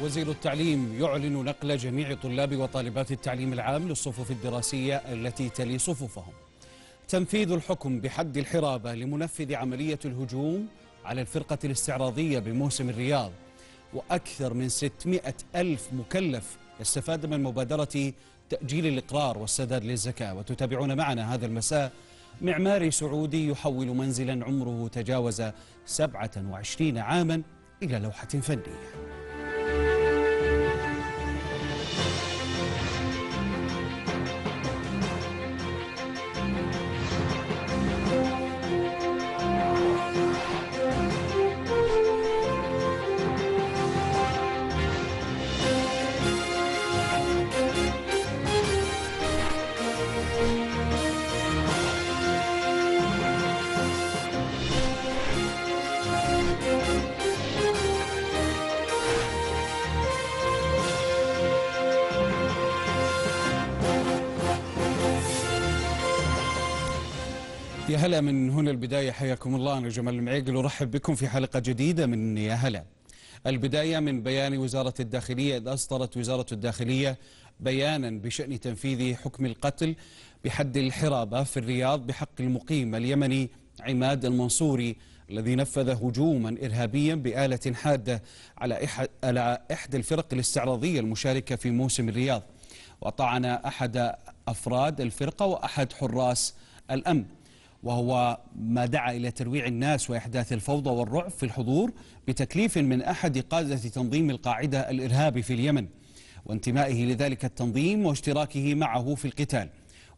وزير التعليم يعلن نقل جميع طلاب وطالبات التعليم العام للصفوف الدراسية التي تلي صفوفهم. تنفيذ الحكم بحد الحرابة لمنفذ عملية الهجوم على الفرقة الاستعراضية بموسم الرياض وأكثر من 600 ألف مكلف استفاد من مبادرة تأجيل الإقرار والسداد للزكاة. وتتابعون معنا هذا المساء معماري سعودي يحول منزلا عمره تجاوز 27 عاما إلى لوحة فنية. هلا من هنا البداية حياكم الله. أنا جمال المعيقل ورحب بكم في حلقة جديدة من يا هلا. البداية من بيان وزارة الداخلية إذ أصدرت وزارة الداخلية بيانا بشأن تنفيذ حكم القتل بحد الحرابة في الرياض بحق المقيم اليمني عماد المنصوري الذي نفذ هجوما إرهابيا بآلة حادة على على إحدى الفرق الاستعراضية المشاركة في موسم الرياض. وطعن أحد أفراد الفرقة وأحد حراس الأمن. وهو ما دعا إلى ترويع الناس وإحداث الفوضى والرعب في الحضور بتكليف من أحد قادة تنظيم القاعدة الإرهابي في اليمن وانتمائه لذلك التنظيم واشتراكه معه في القتال.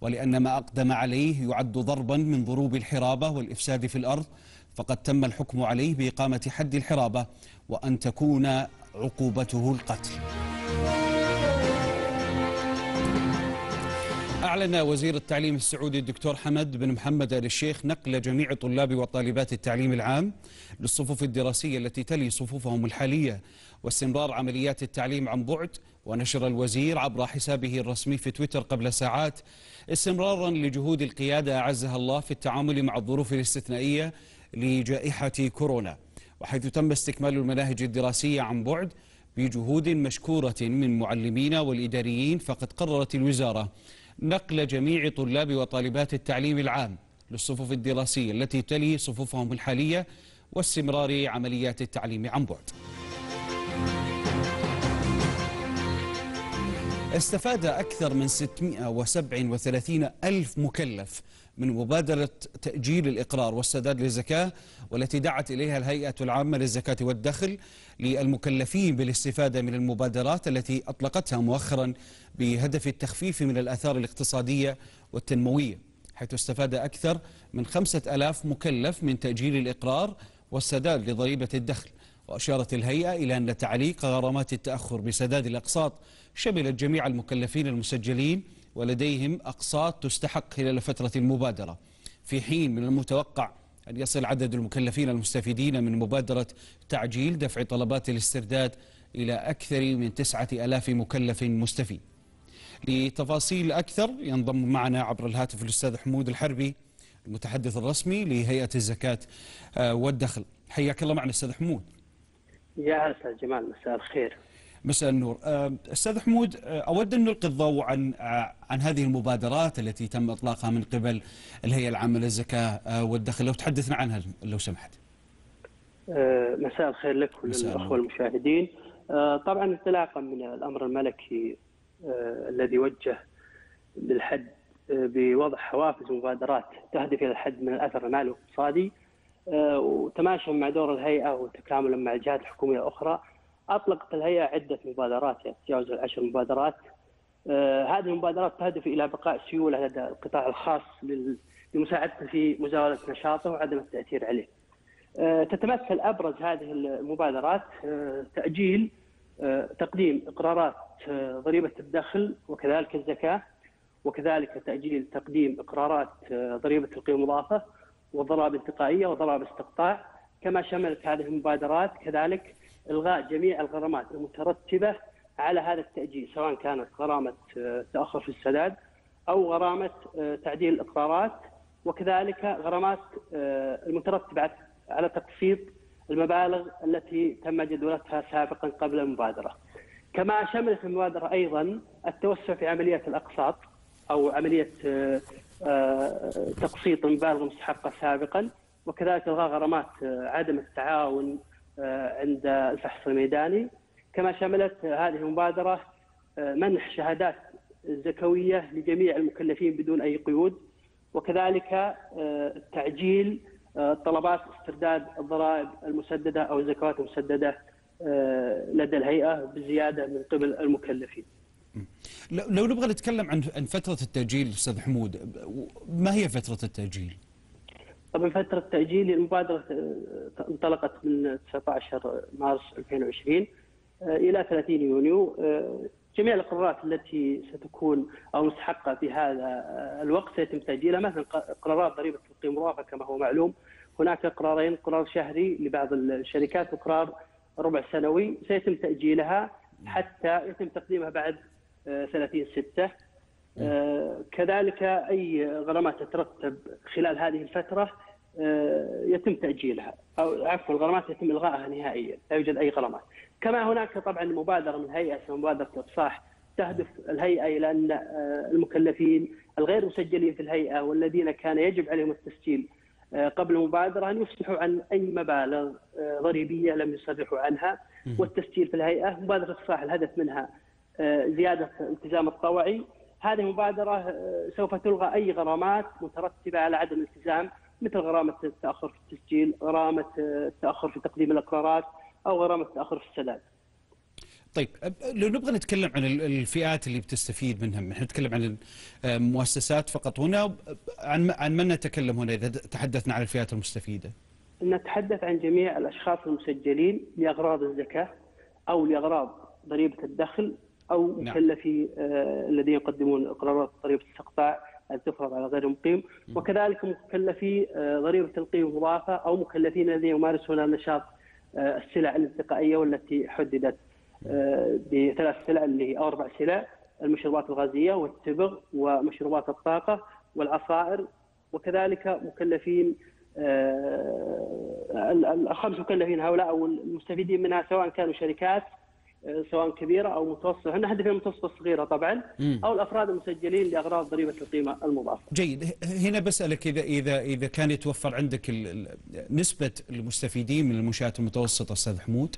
ولأن ما أقدم عليه يعد ضربا من ضروب الحرابة والإفساد في الأرض فقد تم الحكم عليه بإقامة حد الحرابة وأن تكون عقوبته القتل. أعلن وزير التعليم السعودي الدكتور حمد بن محمد آل الشيخ نقل جميع طلاب وطالبات التعليم العام للصفوف الدراسية التي تلي صفوفهم الحالية واستمرار عمليات التعليم عن بعد ونشر الوزير عبر حسابه الرسمي في تويتر قبل ساعات استمرارا لجهود القيادة أعزها الله في التعامل مع الظروف الاستثنائية لجائحة كورونا وحيث تم استكمال المناهج الدراسية عن بعد بجهود مشكورة من معلمين والإداريين فقد قررت الوزارة نقل جميع طلاب وطالبات التعليم العام للصفوف الدراسية التي تلي صفوفهم الحالية واستمرار عمليات التعليم عن بعد. استفاد أكثر من 637 ألف مكلف من مبادرة تأجيل الإقرار والسداد للزكاة والتي دعت إليها الهيئة العامة للزكاة والدخل للمكلفين بالاستفادة من المبادرات التي أطلقتها مؤخرا بهدف التخفيف من الآثار الاقتصادية والتنموية حيث استفاد أكثر من خمسة ألاف مكلف من تأجيل الإقرار والسداد لضريبة الدخل. وأشارت الهيئة إلى أن تعليق غرامات التأخر بسداد الأقساط شملت جميع المكلفين المسجلين ولديهم أقساط تستحق خلال فترة المبادرة. في حين من المتوقع أن يصل عدد المكلفين المستفيدين من مبادرة تعجيل دفع طلبات الاسترداد إلى أكثر من تسعة ألاف مكلف مستفيد. لتفاصيل أكثر ينضم معنا عبر الهاتف الأستاذ حمود الحربي المتحدث الرسمي لهيئة الزكاة والدخل. حياك الله معنا أستاذ حمود. يا أستاذ جمال مساء الخير. مساء النور أستاذ حمود أود أن نلقي الضوء عن عن هذه المبادرات التي تم إطلاقها من قبل الهيئة العامة للزكاة والدخل لو تحدثنا عنها لو سمحت. مساء الخير لك وللأخوة المشاهدين. طبعا انطلاقا من الأمر الملكي الذي وجه للحد بوضع حوافز ومبادرات تهدف إلى الحد من الأثر المالي والاقتصادي وتماشيا مع دور الهيئة وتكاملا مع الجهات الحكومية الأخرى أطلقت الهيئه عدة مبادرات تتجاوز العشر مبادرات. آه هذه المبادرات تهدف إلى بقاء سيولة لدى القطاع الخاص لمساعدته في مزاوله نشاطه وعدم التأثير عليه. آه تتمثل أبرز هذه المبادرات آه تأجيل تقديم إقرارات ضريبة الدخل وكذلك الزكاة وكذلك تأجيل تقديم إقرارات ضريبة القيمه المضافه وضرائب انتقائيه وضرائب استقطاع كما شملت هذه المبادرات كذلك إلغاء جميع الغرامات المترتبة على هذا التأجيل سواء كانت غرامة تأخر في السداد أو غرامة تعديل الإقرارات وكذلك غرامات المترتبة على تقسيط المبالغ التي تم جدولتها سابقا قبل المبادرة. كما شملت المبادرة أيضا التوسع في عملية الأقساط أو عملية تقسيط المبالغ المستحقه سابقا وكذلك إلغاء غرامات عدم التعاون عند الفحص الميداني كما شملت هذه المبادرة منح شهادات زكوية لجميع المكلفين بدون أي قيود وكذلك تعجيل طلبات استرداد الضرائب المسددة أو الزكوات المسددة لدى الهيئة بزيادة من قبل المكلفين. لو نبغى نتكلم عن فترة التأجيل أستاذ حمود ما هي فترة التأجيل؟ طبعا فترة التاجيل المبادرة انطلقت من 19 مارس 2020 إلى 30 يونيو. جميع القرارات التي ستكون أو مستحقة في هذا الوقت سيتم تأجيلها. مثلا قرارات ضريبة القيمه المضافه كما هو معلوم. هناك قرارين قرار شهري لبعض الشركات وقرار ربع سنوي. سيتم تأجيلها حتى يتم تقديمها بعد 30 6 كذلك أي غرامات تترتب خلال هذه الفترة يتم تأجيلها. أو عفوا الغرامات يتم إلغائها نهائيا لا يوجد أي غرامات. كما هناك طبعا مبادرة من هيئه اسمها مبادرة الافصاح تهدف الهيئة إلى أن المكلفين الغير مسجلين في الهيئة والذين كان يجب عليهم التسجيل قبل المبادرة أن يفصحوا عن أي مبالغ ضريبية لم يصرحوا عنها. والتسجيل في الهيئة مبادرة الافصاح الهدف منها زيادة الالتزام الطوعي. هذه المبادرة سوف تلغى أي غرامات مترتبة على عدم الالتزام. مثل غرامة التأخر في التسجيل، غرامة التأخر في تقديم الأقرارات أو غرامة التأخر في السداد. طيب لو نبغى نتكلم عن الفئات اللي بتستفيد منها، إحنا نتكلم عن المؤسسات فقط هنا عن عن من نتكلم هنا إذا تحدثنا عن الفئات المستفيدة؟ نتحدث عن جميع الأشخاص المسجلين لأغراض الزكاة أو لأغراض ضريبة الدخل أو مكلفي نعم. آه الذين يقدمون اقرارات ضريبة الاستقطاع تفرض على غير المقيم وكذلك مكلفي آه ضريبة القيمه المضافه أو مكلفين الذين يمارسون نشاط آه السلع الانتقائية والتي حددت بثلاث سلع اللي هي أربع سلع المشروبات الغازية والتبغ ومشروبات الطاقة والعصائر وكذلك مكلفين الخمس مكلفين هؤلاء أو المستفيدين منها سواء كانوا شركات سواء كبيرة أو متوسطة، إحنا هدفنا المتوسطة الصغيرة طبعا أو الأفراد المسجلين لأغراض ضريبة القيمة المضافة. جيد، هنا بسألك إذا إذا إذا كان يتوفر عندك نسبة المستفيدين من المنشآت المتوسطة أستاذ حمود؟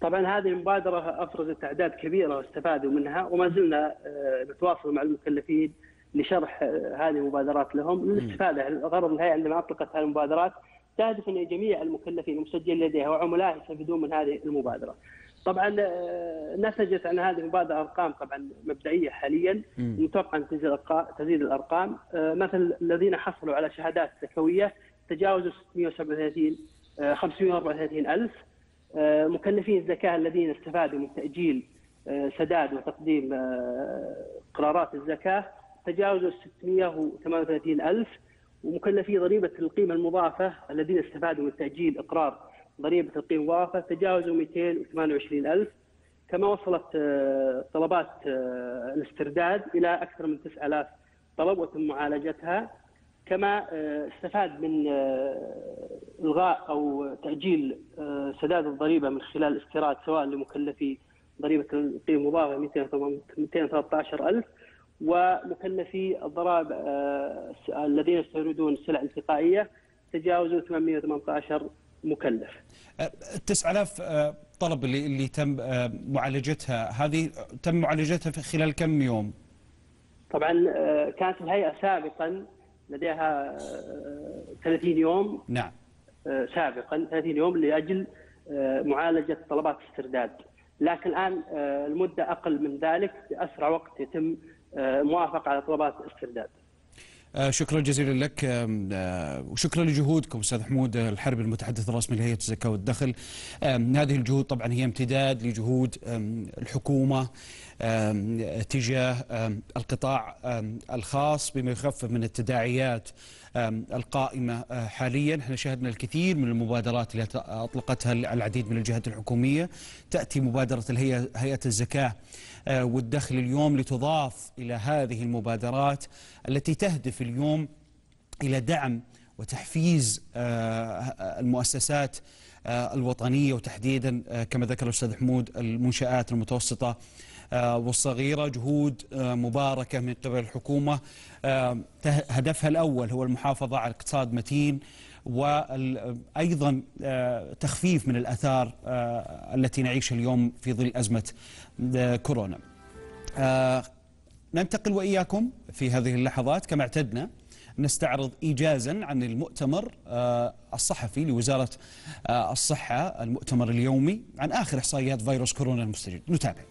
طبعا هذه المبادرة افرزت اعداد كبيرة واستفادوا منها وما زلنا نتواصل مع المكلفين لشرح هذه المبادرات لهم للاستفادة، غرض الهيئة عندما أطلقت هذه المبادرات تهدف ان جميع المكلفين المسجلين لديها وعملائها يستفيدون من هذه المبادرة. طبعا نتجت عن هذه المبادرة أرقام طبعا مبدئية حاليا متوقع أن تزيد تزيد الأرقام. مثل الذين حصلوا على شهادات زكويه تجاوزوا 637 534 ألف. مكلفين الزكاة الذين استفادوا من تأجيل سداد وتقديم قرارات الزكاة تجاوزوا 638 ألف. ومكلفي ضريبة القيمة المضافة الذين استفادوا من تأجيل إقرار ضريبة القيمه المضافه تجاوزوا 228 ألف. كما وصلت طلبات الاسترداد إلى أكثر من 9000 طلب وتم معالجتها. كما استفاد من إلغاء أو تأجيل سداد الضريبة من خلال استيراد سواء لمكلفي ضريبة القيمه المضافه 213000 ومكلفي الضرائب الذين يستوردون السلع الانتقائيه تجاوزوا 818 مكلف. ال 9000 طلب اللي اللي تم معالجتها هذه تم معالجتها في خلال كم يوم؟ طبعا كانت الهيئة سابقا لديها 30 يوم نعم سابقا 30 يوم لأجل معالجة طلبات الاسترداد لكن الآن المدة أقل من ذلك بأسرع وقت يتم موافقة على طلبات الاسترداد شكرا جزيلا لك. وشكرا لجهودكم أستاذ حمود الحربي المتحدث الرسمي لهيئة الزكاه والدخل. هذه الجهود طبعا هي امتداد لجهود الحكومة تجاه القطاع الخاص بما يخفف من التداعيات القائمة حاليا. إحنا شاهدنا الكثير من المبادرات اللي أطلقتها العديد من الجهات الحكومية. تأتي مبادرة هيئة الزكاة والدخل اليوم لتضاف إلى هذه المبادرات التي تهدف اليوم إلى دعم وتحفيز المؤسسات الوطنية وتحديدا كما ذكر الأستاذ حمود المنشآت المتوسطة والصغيرة جهود مباركة من قبل الحكومة. هدفها الأول هو المحافظة على اقتصاد متين. وأيضا تخفيف من الأثار التي نعيشها اليوم في ظل أزمة كورونا. ننتقل وإياكم في هذه اللحظات. كما اعتدنا نستعرض إيجازا عن المؤتمر الصحفي لوزارة الصحة المؤتمر اليومي عن آخر إحصائيات فيروس كورونا المستجد. نتابع.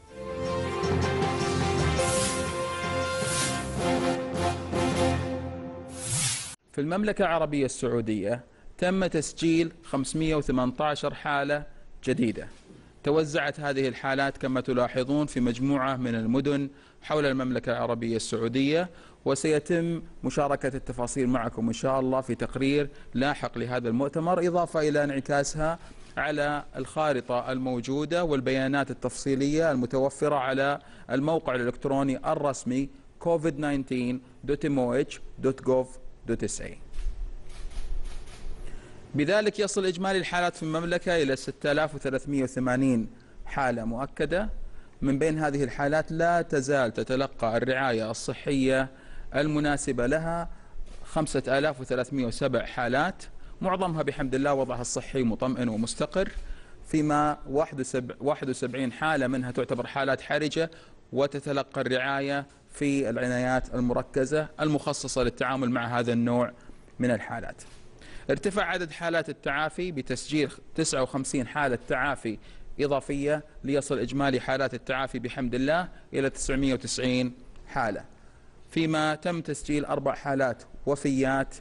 في المملكة العربية السعودية تم تسجيل 518 حالة جديدة. توزعت هذه الحالات كما تلاحظون في مجموعة من المدن حول المملكة العربية السعودية وسيتم مشاركة التفاصيل معكم إن شاء الله في تقرير لاحق لهذا المؤتمر إضافة إلى انعكاسها على الخارطة الموجودة والبيانات التفصيلية المتوفرة على الموقع الإلكتروني الرسمي covid19.moh.gov.sa بذلك يصل إجمالي الحالات في المملكة إلى 6380 حالة مؤكدة. من بين هذه الحالات لا تزال تتلقى الرعاية الصحية المناسبة لها 5307 حالات. معظمها بحمد الله وضعها الصحي مطمئن ومستقر. فيما 71 حالة منها تعتبر حالات حرجة وتتلقى الرعاية في العنايات المركزة المخصصة للتعامل مع هذا النوع من الحالات. ارتفع عدد حالات التعافي بتسجيل 59 حالة تعافي إضافية ليصل إجمالي حالات التعافي بحمد الله إلى 990 حالة. فيما تم تسجيل أربع حالات وفيات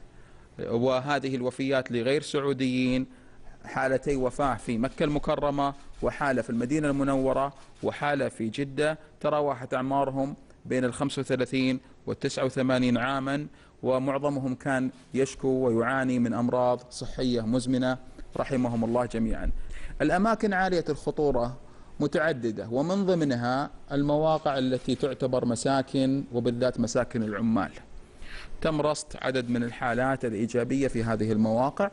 وهذه الوفيات لغير سعوديين حالتي وفاة في مكة المكرمة وحالة في المدينة المنورة وحالة في جدة تراوحت أعمارهم بين ال 35 وال 89 عاما ومعظمهم كان يشكو ويعاني من أمراض صحية مزمنة رحمهم الله جميعا. الأماكن عالية الخطورة متعددة ومن ضمنها المواقع التي تعتبر مساكن وبالذات مساكن العمال. تم رصد عدد من الحالات الإيجابية في هذه المواقع.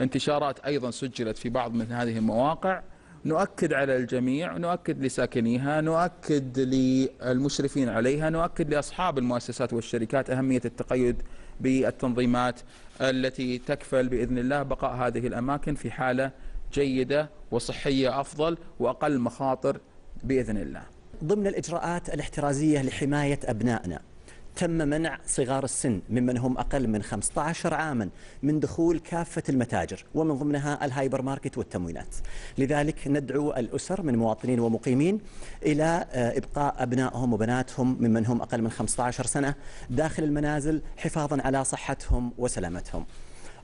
انتشارات أيضا سجلت في بعض من هذه المواقع. نؤكد على الجميع نؤكد لساكنيها نؤكد للمشرفين عليها نؤكد لأصحاب المؤسسات والشركات أهمية التقيد بالتنظيمات التي تكفل بإذن الله بقاء هذه الأماكن في حالة جيدة وصحية أفضل وأقل مخاطر بإذن الله. ضمن الإجراءات الاحترازية لحماية أبنائنا. تم منع صغار السن ممن هم أقل من 15 عاما من دخول كافة المتاجر ومن ضمنها الهايبر ماركت والتموينات لذلك ندعو الأسر من مواطنين ومقيمين إلى إبقاء أبنائهم وبناتهم ممن هم أقل من 15 سنة داخل المنازل حفاظا على صحتهم وسلامتهم.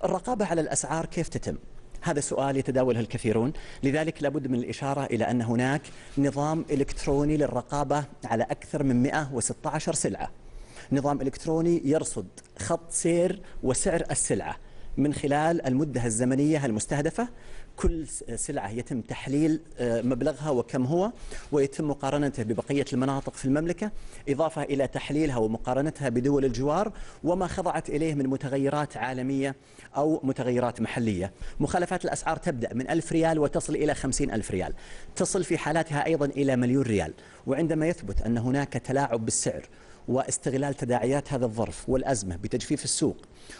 الرقابة على الأسعار كيف تتم؟ هذا سؤال يتداوله الكثيرون. لذلك لابد من الإشارة إلى أن هناك نظام إلكتروني للرقابة على أكثر من 116 سلعة. نظام إلكتروني يرصد خط سير وسعر السلعة. من خلال المدة الزمنية المستهدفة كل سلعة يتم تحليل مبلغها وكم هو ويتم مقارنته ببقية المناطق في المملكة إضافة إلى تحليلها ومقارنتها بدول الجوار وما خضعت إليه من متغيرات عالمية أو متغيرات محلية. مخالفات الأسعار تبدأ من ألف ريال وتصل إلى خمسين ألف ريال. تصل في حالاتها أيضا إلى مليون ريال. وعندما يثبت أن هناك تلاعب بالسعر واستغلال تداعيات هذا الظرف والأزمة بتجفيف السوق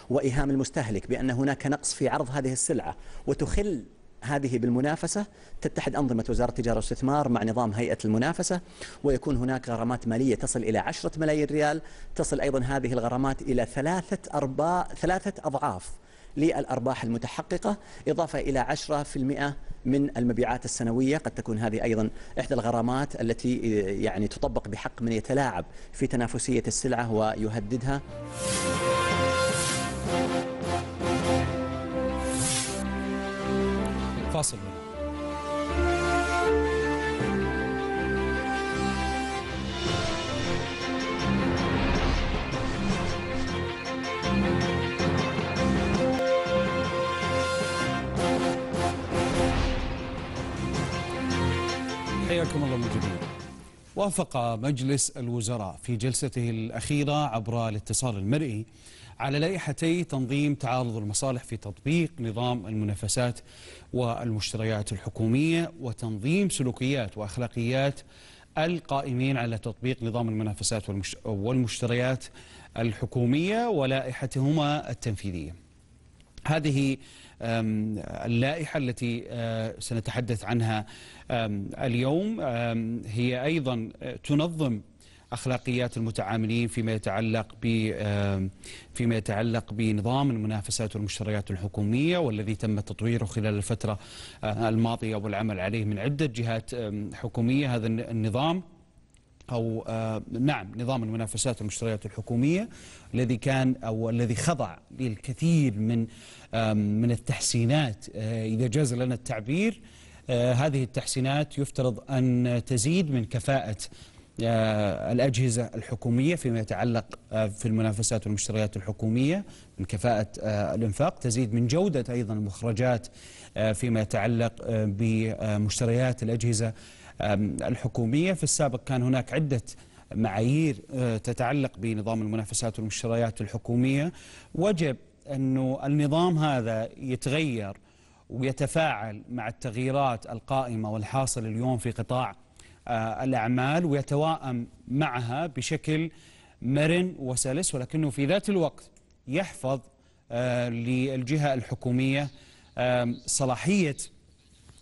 وإيهام المستهلك بأن هناك نقص في عرض هذه السلعة وتخل هذه بالمنافسة تتحد أنظمة وزارة التجارة والاستثمار مع نظام هيئة المنافسة ويكون هناك غرامات مالية تصل إلى عشرة ملايين ريال تصل أيضا هذه الغرامات إلى ثلاثة, أرباع ثلاثة أضعاف للأرباح المتحققة إضافة إلى 10% من المبيعات السنوية. قد تكون هذه أيضا إحدى الغرامات التي يعني تطبق بحق من يتلاعب في تنافسية السلعة ويهددها. فاصل. حياكم الله موجودين وافق مجلس الوزراء في جلسته الأخيرة عبر الاتصال المرئي على لائحتي تنظيم تعارض المصالح في تطبيق نظام المنافسات والمشتريات الحكومية وتنظيم سلوكيات وأخلاقيات القائمين على تطبيق نظام المنافسات والمشتريات الحكومية ولائحتهما التنفيذية. هذه اللائحة التي سنتحدث عنها اليوم هي أيضا تنظم أخلاقيات المتعاملين فيما يتعلق ب فيما يتعلق بنظام المنافسات والمشتريات الحكومية والذي تم تطويره خلال الفترة الماضية والعمل عليه من عدة جهات حكومية. هذا النظام آه نعم نظام المنافسات والمشتريات الحكومية الذي كان أو الذي خضع للكثير من من التحسينات. آه إذا جاز لنا التعبير آه هذه التحسينات يفترض أن تزيد من كفاءة آه، الأجهزة الحكومية فيما يتعلق في المنافسات والمشتريات الحكومية من كفاءة الإنفاق. تزيد من جودة أيضا المخرجات فيما يتعلق بمشتريات الأجهزة الحكومية. في السابق كان هناك عدة معايير تتعلق بنظام المنافسات والمشتريات الحكومية. وجب أنه النظام هذا يتغير ويتفاعل مع التغييرات القائمة والحاصل اليوم في قطاع آه، الأعمال ويتواءم معها بشكل مرن وسلس ولكنه في ذات الوقت يحفظ آه، للجهة الحكومية صلاحية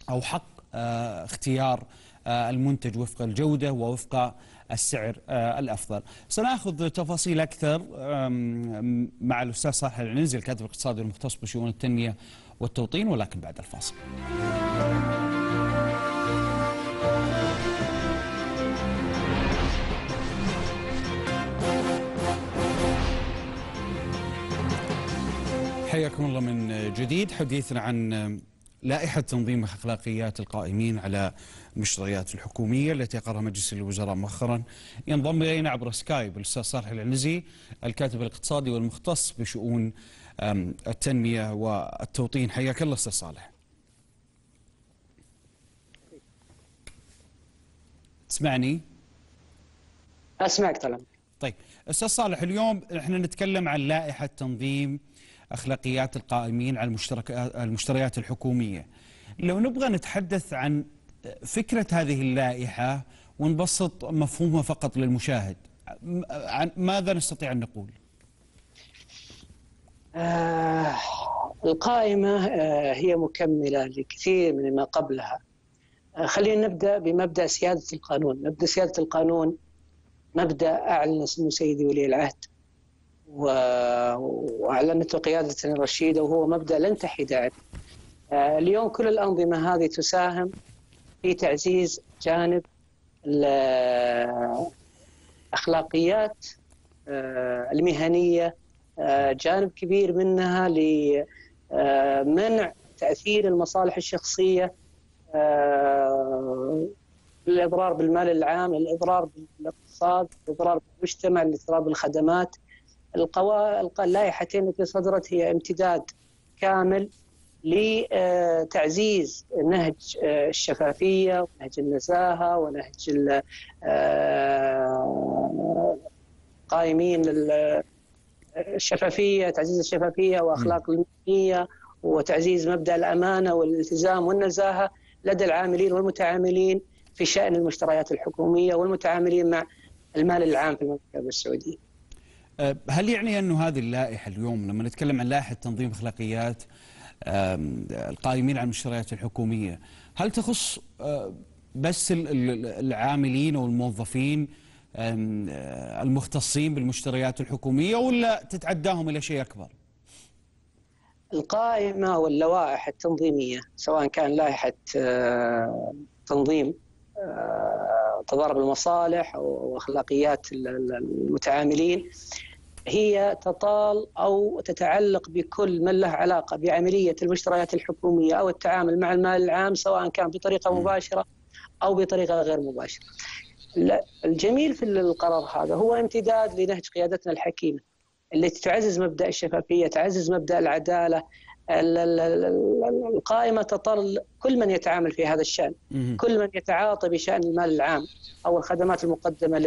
أو حق آه، اختيار المنتج وفق الجودة ووفق السعر الأفضل. سنأخذ تفاصيل أكثر مع الأستاذ صالح العنزي الكاتب الاقتصادي المختص بشؤون التنمية والتوطين ولكن بعد الفاصل. حياكم الله من جديد. حديثنا عن لائحة تنظيم أخلاقيات القائمين على المشتريات الحكومية التي أقرها مجلس الوزراء مؤخرا ينضم إلينا عبر سكايب الأستاذ صالح العنزي الكاتب الاقتصادي والمختص بشؤون التنمية والتوطين. حياك الله أستاذ صالح. تسمعني؟ أسمعك طبعا طيب أستاذ صالح اليوم إحنا نتكلم عن لائحة تنظيم أخلاقيات القائمين على المشتريات الحكومية. لو نبغى نتحدث عن فكرة هذه اللائحة ونبسط مفهومها فقط للمشاهد عن ماذا نستطيع أن نقول؟ آه القائمة آه هي مكملة لكثير من ما قبلها. آه خلينا نبدأ بمبدأ سيادة القانون. مبدأ سيادة القانون مبدأ أعلن سيدي ولي العهد. واعلنته قيادتنا الرشيده وهو مبدأ لن عنه. آه، اليوم كل الأنظمة هذه تساهم في تعزيز جانب الأخلاقيات آه، المهنية آه، جانب كبير منها لمنع تأثير المصالح الشخصية للاضرار بالمال العام، للاضرار بالاقتصاد، للاضرار بالمجتمع، للاضرار بالخدمات. القوا... اللائحتين التي صدرت هي امتداد كامل لتعزيز نهج آه، الشفافية ونهج النزاهة ونهج القائمين آه، الشفافية تعزيز الشفافية وأخلاق المهنية وتعزيز مبدأ الأمانة والالتزام والنزاهة لدى العاملين والمتعاملين في شأن المشتريات الحكومية والمتعاملين مع المال العام في المملكة السعودية. هل يعني أنه هذه اللائحة اليوم لما نتكلم عن لائحة تنظيم أخلاقيات القائمين على المشتريات الحكومية هل تخص أه، بس العاملين أو الموظفين المختصين بالمشتريات الحكومية ولا تتعداهم إلى شيء أكبر؟ القائمة واللوائح التنظيمية سواء كان لائحة تنظيم تضارب المصالح أو اخلاقيات المتعاملين هي تطال أو تتعلق بكل من له علاقة بعملية المشتريات الحكومية أو التعامل مع المال العام سواء كان بطريقة مباشرة أو بطريقة غير مباشرة. الجميل في القرار هذا هو امتداد لنهج قيادتنا الحكيمة التي تعزز مبدأ الشفافية، تعزز مبدأ العدالة، القائمة تطل كل من يتعامل في هذا الشأن. كل من يتعاطى بشأن المال العام أو الخدمات المقدمة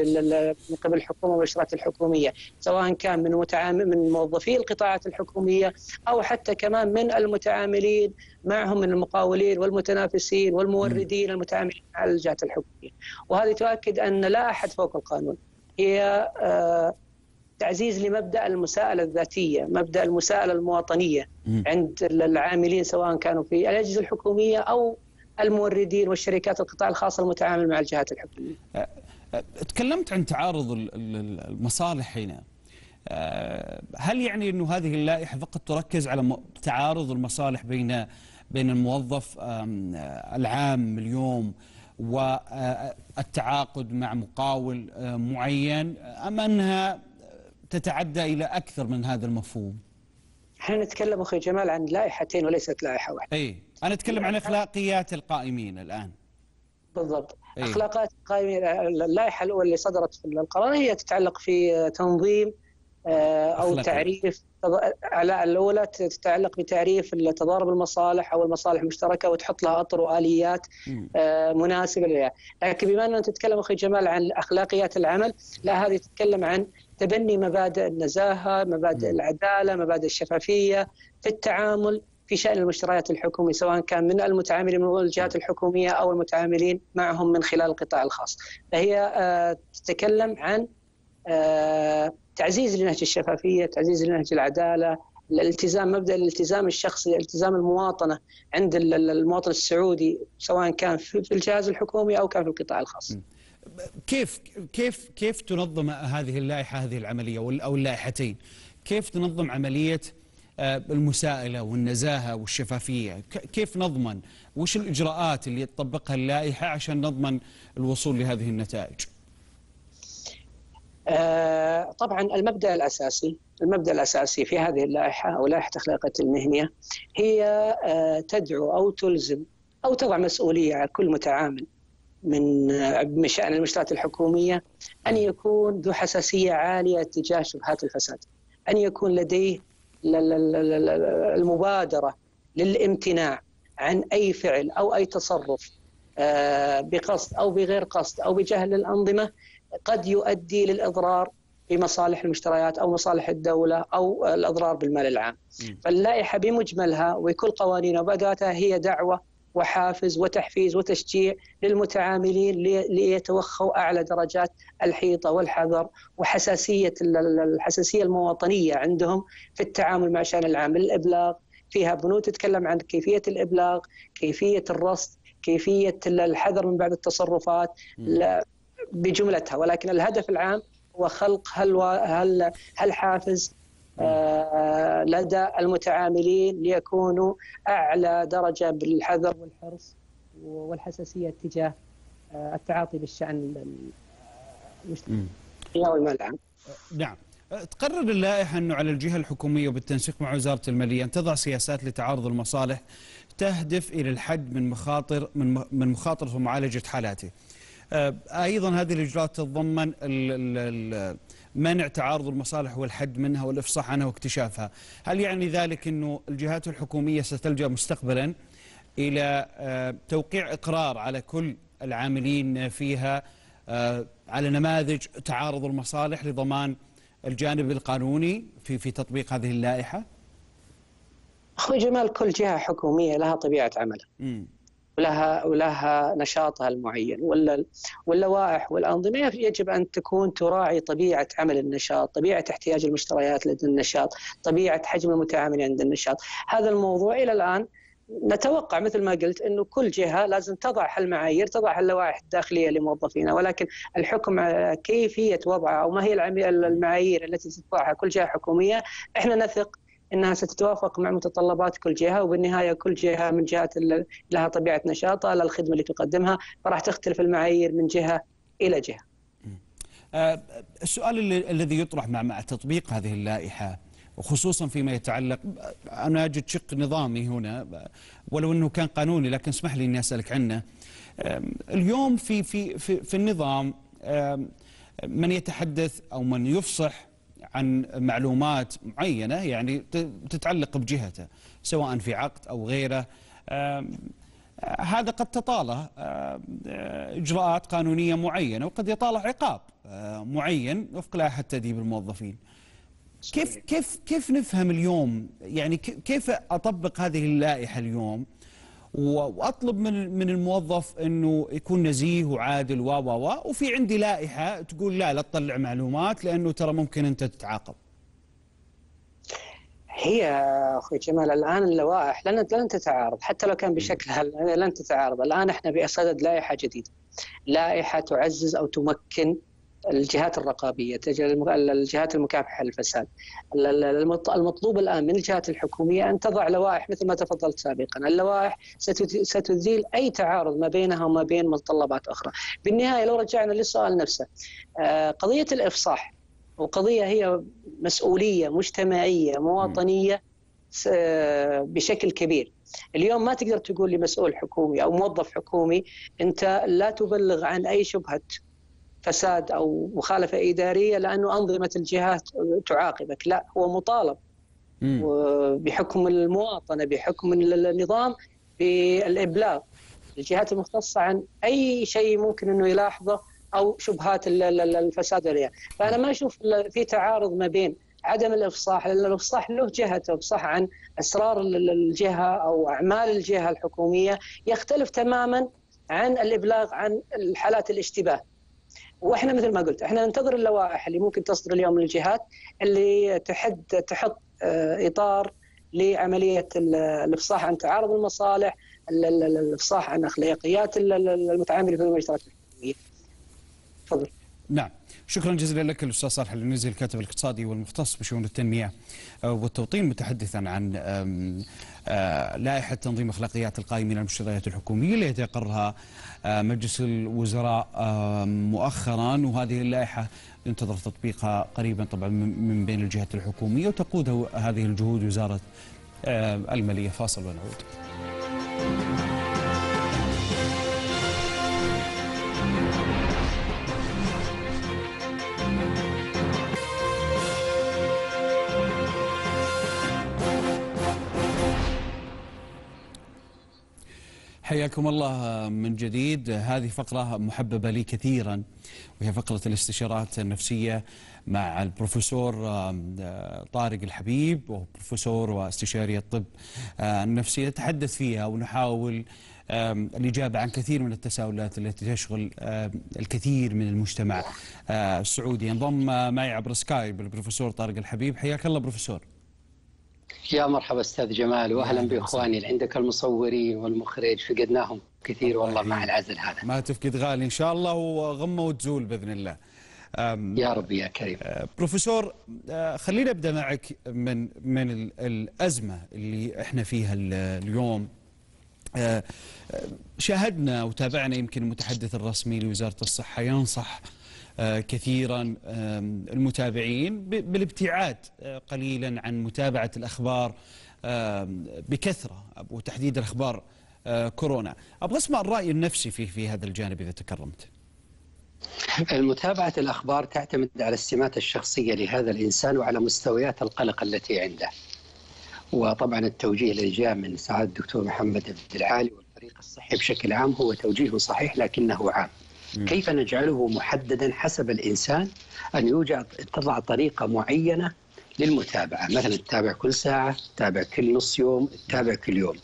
من قبل الحكومة والإشارات الحكومية سواء كان من متعامل من موظفي القطاعات الحكومية أو حتى كمان من المتعاملين معهم من المقاولين والمتنافسين والموردين المتعاملين مع الجهات الحكومية. وهذه تؤكد أن لا أحد فوق القانون. هي آه تعزيز لمبدأ المساءلة الذاتية، مبدأ المساءلة المواطنية م. عند العاملين سواء كانوا في الأجهزة الحكومية أو الموردين والشركات القطاع الخاص المتعامل مع الجهات الحكومية. تكلمت عن تعارض المصالح هنا. هل يعني إنه هذه اللائحة فقط تركز على تعارض المصالح بين بين الموظف العام اليوم والتعاقد مع مقاول معين أم أنها تتعدى إلى أكثر من هذا المفهوم. إحنا نتكلم أخي جمال عن لائحتين وليست لائحة واحدة. أي أنا أتكلم عن أخلاقيات القائمين الآن. بالضبط. أي. أخلاقيات القائمين اللائحة الأولى اللي صدرت في القرار هي تتعلق في تنظيم أو أخلاقي. تعريف على الأولى تتعلق بتعريف تضارب المصالح أو المصالح المشتركة وتحط لها أطر وآليات مناسبة لها لكن بما أننا تتكلم أخي جمال عن أخلاقيات العمل لا هذه تتكلم عن تبني مبادئ النزاهة، مبادئ العدالة، مبادئ الشفافية في التعامل في شأن المشتريات الحكومي سواء كان من المتعاملين من الجهات الحكومية أو المتعاملين معهم من خلال القطاع الخاص. فهي تتكلم عن تعزيز لنهج الشفافية، تعزيز لنهج العدالة، الالتزام مبدأ الالتزام الشخصي، التزام المواطنة عند المواطن السعودي سواء كان في الجهاز الحكومي أو كان في القطاع الخاص. كيف كيف كيف تنظم هذه اللائحة هذه العملية أو اللائحتين؟ كيف تنظم عملية المساءلة والنزاهة والشفافية؟ كيف نضمن؟ وش الإجراءات اللي تطبقها اللائحة عشان نضمن الوصول لهذه النتائج؟ آه طبعا المبدأ الأساسي المبدأ الأساسي في هذه اللائحة أو لائحة اخلاقيه المهنية هي آه تدعو أو تلزم أو تضع مسؤولية على كل متعامل من بشأن المشتريات الحكومية أن يكون ذو حساسية عالية تجاه شبهات الفساد أن يكون لديه المبادرة للامتناع عن أي فعل أو أي تصرف بقصد أو بغير قصد أو بجهل الأنظمة قد يؤدي للإضرار بمصالح المشتريات أو مصالح الدولة أو الإضرار بالمال العام. فاللائحة بمجملها وكل قوانينها وبداتها هي دعوة وحافز وتحفيز وتشجيع للمتعاملين ليتوخوا أعلى درجات الحيطة والحذر وحساسية الحساسية المواطنية عندهم في التعامل مع شأن العام. الإبلاغ فيها بنود تتكلم عن كيفية الإبلاغ، كيفية الرصد، كيفية الحذر من بعض التصرفات بجملتها. ولكن الهدف العام هو خلق هل هل هل حافز لدى المتعاملين ليكونوا أعلى درجة بالحذر والحرص والحساسية تجاه التعاطي بالشأن المجتمعي والمال العام. نعم. تقرر اللائحة أنه على الجهة الحكومية وبالتنسيق مع وزارة المالية أن تضع سياسات لتعارض المصالح تهدف إلى الحد من مخاطر من من مخاطر ومعالجة حالاته. أيضا هذه الإجراءات تتضمن منع تعارض المصالح والحد منها والإفصاح عنها واكتشافها. هل يعني ذلك أنه الجهات الحكومية ستلجأ مستقبلا إلى توقيع إقرار على كل العاملين فيها على نماذج تعارض المصالح لضمان الجانب القانوني في في تطبيق هذه اللائحة؟ أخوي جمال كل جهة حكومية لها طبيعة عملها. ولها ولها نشاطها المعين ولا واللوائح والأنظمة. يجب أن تكون تراعي طبيعة عمل النشاط، طبيعة احتياج المشتريات لدى النشاط، طبيعة حجم المتعاملين عند النشاط، هذا الموضوع إلى الآن نتوقع مثل ما قلت إنه كل جهة لازم تضع المعايير، تضع اللوائح الداخلية لموظفينها، ولكن الحكم على كيفية وضعها أو ما هي المعايير التي تضعها كل جهة حكومية، إحنا نثق إنها ستتوافق مع متطلبات كل جهة وبالنهاية كل جهة من جهات لها طبيعة نشاطها لها الخدمه اللي تقدمها فراح تختلف المعايير من جهة إلى جهة. آه السؤال الذي يطرح مع مع تطبيق هذه اللائحة وخصوصا فيما يتعلق أنا أجد شق نظامي هنا ولو إنه كان قانوني لكن اسمح لي إني أسألك عنه. اليوم في في في, في النظام من يتحدث أو من يفصح عن معلومات معينة يعني تتعلق بجهته سواء في عقد أو غيره. هذا قد تطاله إجراءات قانونية معينة وقد يطاله عقاب معين وفق لائحة تأديب الموظفين كيف كيف كيف نفهم اليوم يعني كيف أطبق هذه اللائحة اليوم؟ وأطلب من من الموظف إنه يكون نزيه وعادل و و وفي عندي لائحة تقول لا لا تطلع معلومات لأنه ترى ممكن أنت تتعاقب. هي أخوي جمال الآن اللوائح لن لن تتعارض حتى لو كان بشكلها لن تتعارض، الآن إحنا بصدد لائحة جديدة. لائحة تعزز أو تمكن الجهات الرقابية الجهات المكافحة للفساد. المطلوب الآن من الجهات الحكومية أن تضع لوائح مثل ما تفضلت سابقا. اللوائح ستزيل أي تعارض ما بينها وما بين متطلبات أخرى. بالنهاية لو رجعنا للسؤال نفسه آه، قضية الإفصاح وقضية هي مسؤولية مجتمعية مواطنية بشكل كبير. اليوم ما تقدر تقول لمسؤول حكومي أو موظف حكومي أنت لا تبلغ عن أي شبهة فساد أو مخالفة إدارية لأنه أنظمة الجهات تعاقبك، لا هو مطالب. بحكم المواطنة بحكم النظام بالإبلاغ. الجهات المختصة عن أي شيء ممكن إنه يلاحظه أو شبهات الفساد والرياء، فأنا ما أشوف في تعارض ما بين عدم الإفصاح لأن الإفصاح له جهته افصاح عن أسرار الجهة أو أعمال الجهة الحكومية يختلف تماما عن الإبلاغ عن الحالات الاشتباه. وإحنا مثل ما قلت إحنا ننتظر اللوائح اللي ممكن تصدر اليوم من الجهات اللي تحد تحط آه، إطار لعملية الإفصاح عن تعارض المصالح، الإفصاح عن أخلاقيات المتعامل في المجتمعات. تفضل. نعم. شكرا جزيلا لك الأستاذ صالح النزي الكاتب الاقتصادي والمختص بشؤون التنمية آه، والتوطين متحدثا عن آه، لائحة تنظيم أخلاقيات القائمين على المشتريات الحكومية اللي يتقرها آه، مجلس الوزراء مؤخرا وهذه اللائحة ينتظر تطبيقها قريبا طبعا من بين الجهات الحكومية وتقود هذه الجهود وزارة المالية فاصل ونعود. حياكم الله من جديد. هذه فقرة محببة لي كثيرا وهي فقرة الاستشارات النفسية مع البروفيسور طارق الحبيب وهو بروفيسور واستشاري الطب آه، النفسي. نتحدث فيها ونحاول الإجابة عن كثير من التساؤلات التي تشغل الكثير من المجتمع آه، السعودي. انضم معي عبر سكايب البروفيسور طارق الحبيب. حياك الله بروفيسور. يا مرحبا أستاذ جمال واهلا بإخواني اللي عندك المصورين والمخرج فقدناهم كثير والله مع العزل هذا. ما تفقد غالي إن شاء الله وغمة وتزول بإذن الله. يا رب يا كريم. أه، بروفيسور أه، خلينا أبدأ معك من من الأزمة اللي إحنا فيها اليوم. أه، شاهدنا وتابعنا يمكن المتحدث الرسمي لوزارة الصحة ينصح كثيرا المتابعين بالابتعاد آه، قليلا عن متابعة الأخبار بكثرة وتحديد الأخبار آه، كورونا. أبغى أسمع الرأي النفسي في, في هذا الجانب إذا تكرمت. المتابعة الأخبار تعتمد على السمات الشخصية لهذا الإنسان وعلى مستويات القلق التي عنده. وطبعا التوجيه اللي جاء من سعادة الدكتور محمد عبد العالي والفريق الصحي بشكل عام هو توجيه صحيح لكنه عام. كيف نجعله محددا حسب الإنسان أن يوجد تضع طريقة معينة للمتابعة. مثلا تتابع كل ساعة تتابع كل نص يوم تتابع كل يوم.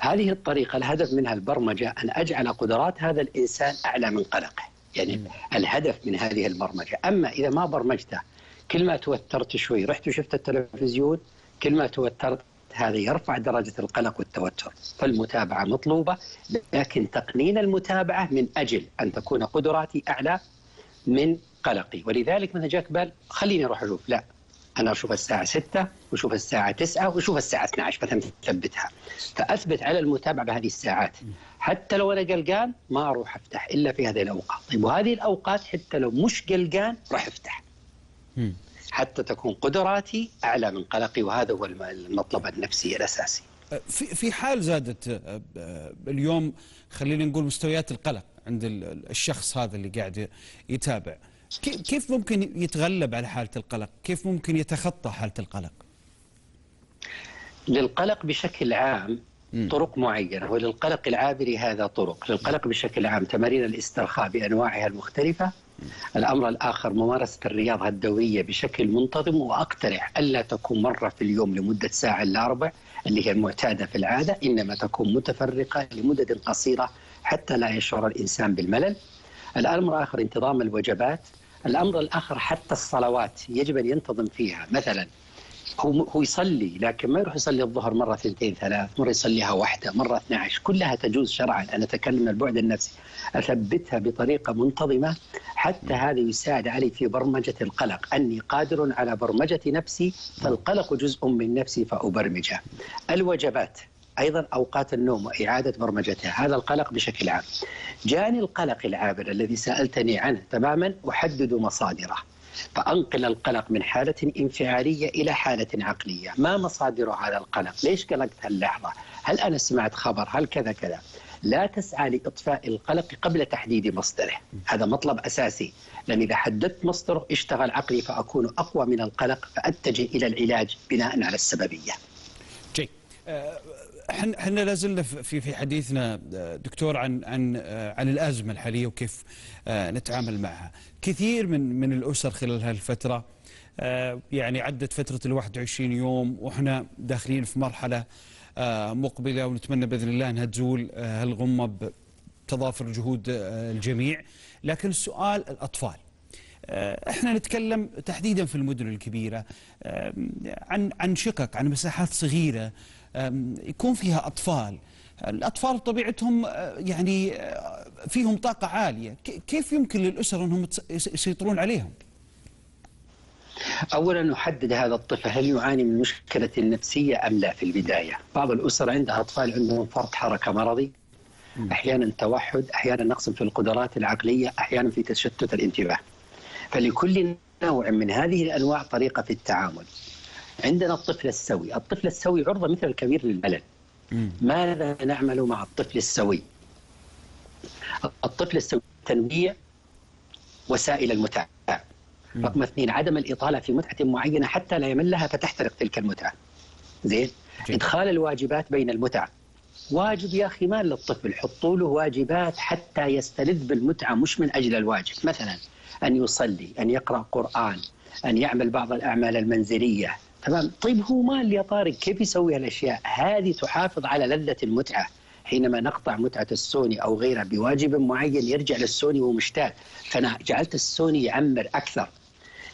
هذه الطريقة الهدف منها البرمجة أن أجعل قدرات هذا الإنسان أعلى من قلقه. يعني الهدف من هذه البرمجة. أما إذا ما برمجته كل ما توترت شوي رحت وشفت التلفزيون كل ما توترت هذا يرفع درجة القلق والتوتر فالمتابعة مطلوبة لكن تقنين المتابعة من أجل أن تكون قدراتي أعلى من قلقي. ولذلك مثلا جاك بال خليني أروح أشوف. لا أنا أشوف الساعة 6 وأشوف الساعة 9 وأشوف الساعة 12 مثلا ثبتها فأثبت على المتابعة بهذه الساعات. حتى لو أنا قلقان ما أروح أفتح إلا في هذه الأوقات. طيب وهذه الأوقات حتى لو مش قلقان راح أفتح. حتى تكون قدراتي أعلى من قلقي وهذا هو المطلب النفسي الأساسي. في في حال زادت آه، آه، اليوم خلينا نقول مستويات القلق عند الشخص هذا اللي قاعد يتابع. كيف ممكن يتغلب على حالة القلق؟ كيف ممكن يتخطى حالة القلق؟ للقلق بشكل عام طرق معينة وللقلق العابري هذا طرق. للقلق بشكل عام تمارين الاسترخاء بأنواعها المختلفة الأمر الآخر ممارسة الرياضة الدورية بشكل منتظم وأقترح ألا تكون مرة في اليوم لمدة ساعة إلا ربع اللي هي المعتادة في العادة إنما تكون متفرقة لمدة قصيرة حتى لا يشعر الإنسان بالملل. الأمر الآخر انتظام الوجبات. الأمر الآخر حتى الصلوات يجب أن ينتظم فيها. مثلا هو هو يصلي لكن ما يروح يصلي الظهر مرة ثنتين ثلاث مرة يصليها واحدة مرة 12 كلها تجوز شرعا. أنا أتكلم البعد النفسي. أثبتها بطريقة منتظمة حتى هذا يساعد علي في برمجة القلق. أني قادر على برمجة نفسي فالقلق جزء من نفسي فأبرمجه. الوجبات. أيضا أوقات النوم وإعادة برمجتها. هذا القلق بشكل عام. جاني القلق العابر الذي سألتني عنه تماما أحدد مصادره. فأنقل القلق من حالة انفعالية إلى حالة عقلية. ما مصادر هذا القلق؟ ليش قلقت هاللحظة؟ هل أنا سمعت خبر؟ هل كذا كذا؟ لا تسعى لإطفاء القلق قبل تحديد مصدره. هذا مطلب أساسي. لأن إذا حددت مصدره اشتغل عقلي فأكون أقوى من القلق فأتجه إلى العلاج بناء على السببية. جيد. أه، إحنا لازلنا في في حديثنا دكتور عن عن عن الأزمة الحالية وكيف أه، نتعامل معها. كثير من من الأسر خلال هالفترة يعني عدت فترة ال 21 يوم وإحنا داخلين في مرحلة مقبلة ونتمنى بإذن الله إنها تزول هالغمة بتضافر جهود الجميع، لكن السؤال الأطفال. إحنا نتكلم تحديدا في المدن الكبيرة عن عن شقق عن مساحات صغيرة يكون فيها أطفال. الأطفال بطبيعتهم آه، يعني آه، فيهم طاقة عالية. كيف يمكن للأسر أنهم يسيطرون عليهم؟ أولا نحدد هذا الطفل هل يعاني من مشكلة نفسية أم لا في البداية؟ بعض الأسر عندها أطفال عندهم فرط حركة مرضي. أحيانا توحد أحيانا نقص في القدرات العقلية أحيانا في تشتت الانتباه. فلكل نوع من هذه الأنواع طريقة في التعامل. عندنا الطفل السوي. الطفل السوي عرضة مثل الكبير للملل. ماذا نعمل مع الطفل السوي؟ الطفل السوي تنويع وسائل المتعة. رقم اثنين عدم الإطالة في متعة معينة حتى لا يملها فتحترق تلك المتعة. زين؟ إدخال الواجبات بين المتع واجب يا أخي مال للطفل حطوا له واجبات حتى يستلذ بالمتعة مش من أجل الواجب. مثلا أن يصلي أن يقرأ قرآن أن يعمل بعض الأعمال المنزلية. تمام. طيب هو مال يا طارق كيف يسوي هالأشياء؟ هذه تحافظ على لذة المتعة. حينما نقطع متعة السوني أو غيرها بواجب معين يرجع للسوني ومشتاق فأنا جعلت السوني يعمر أكثر.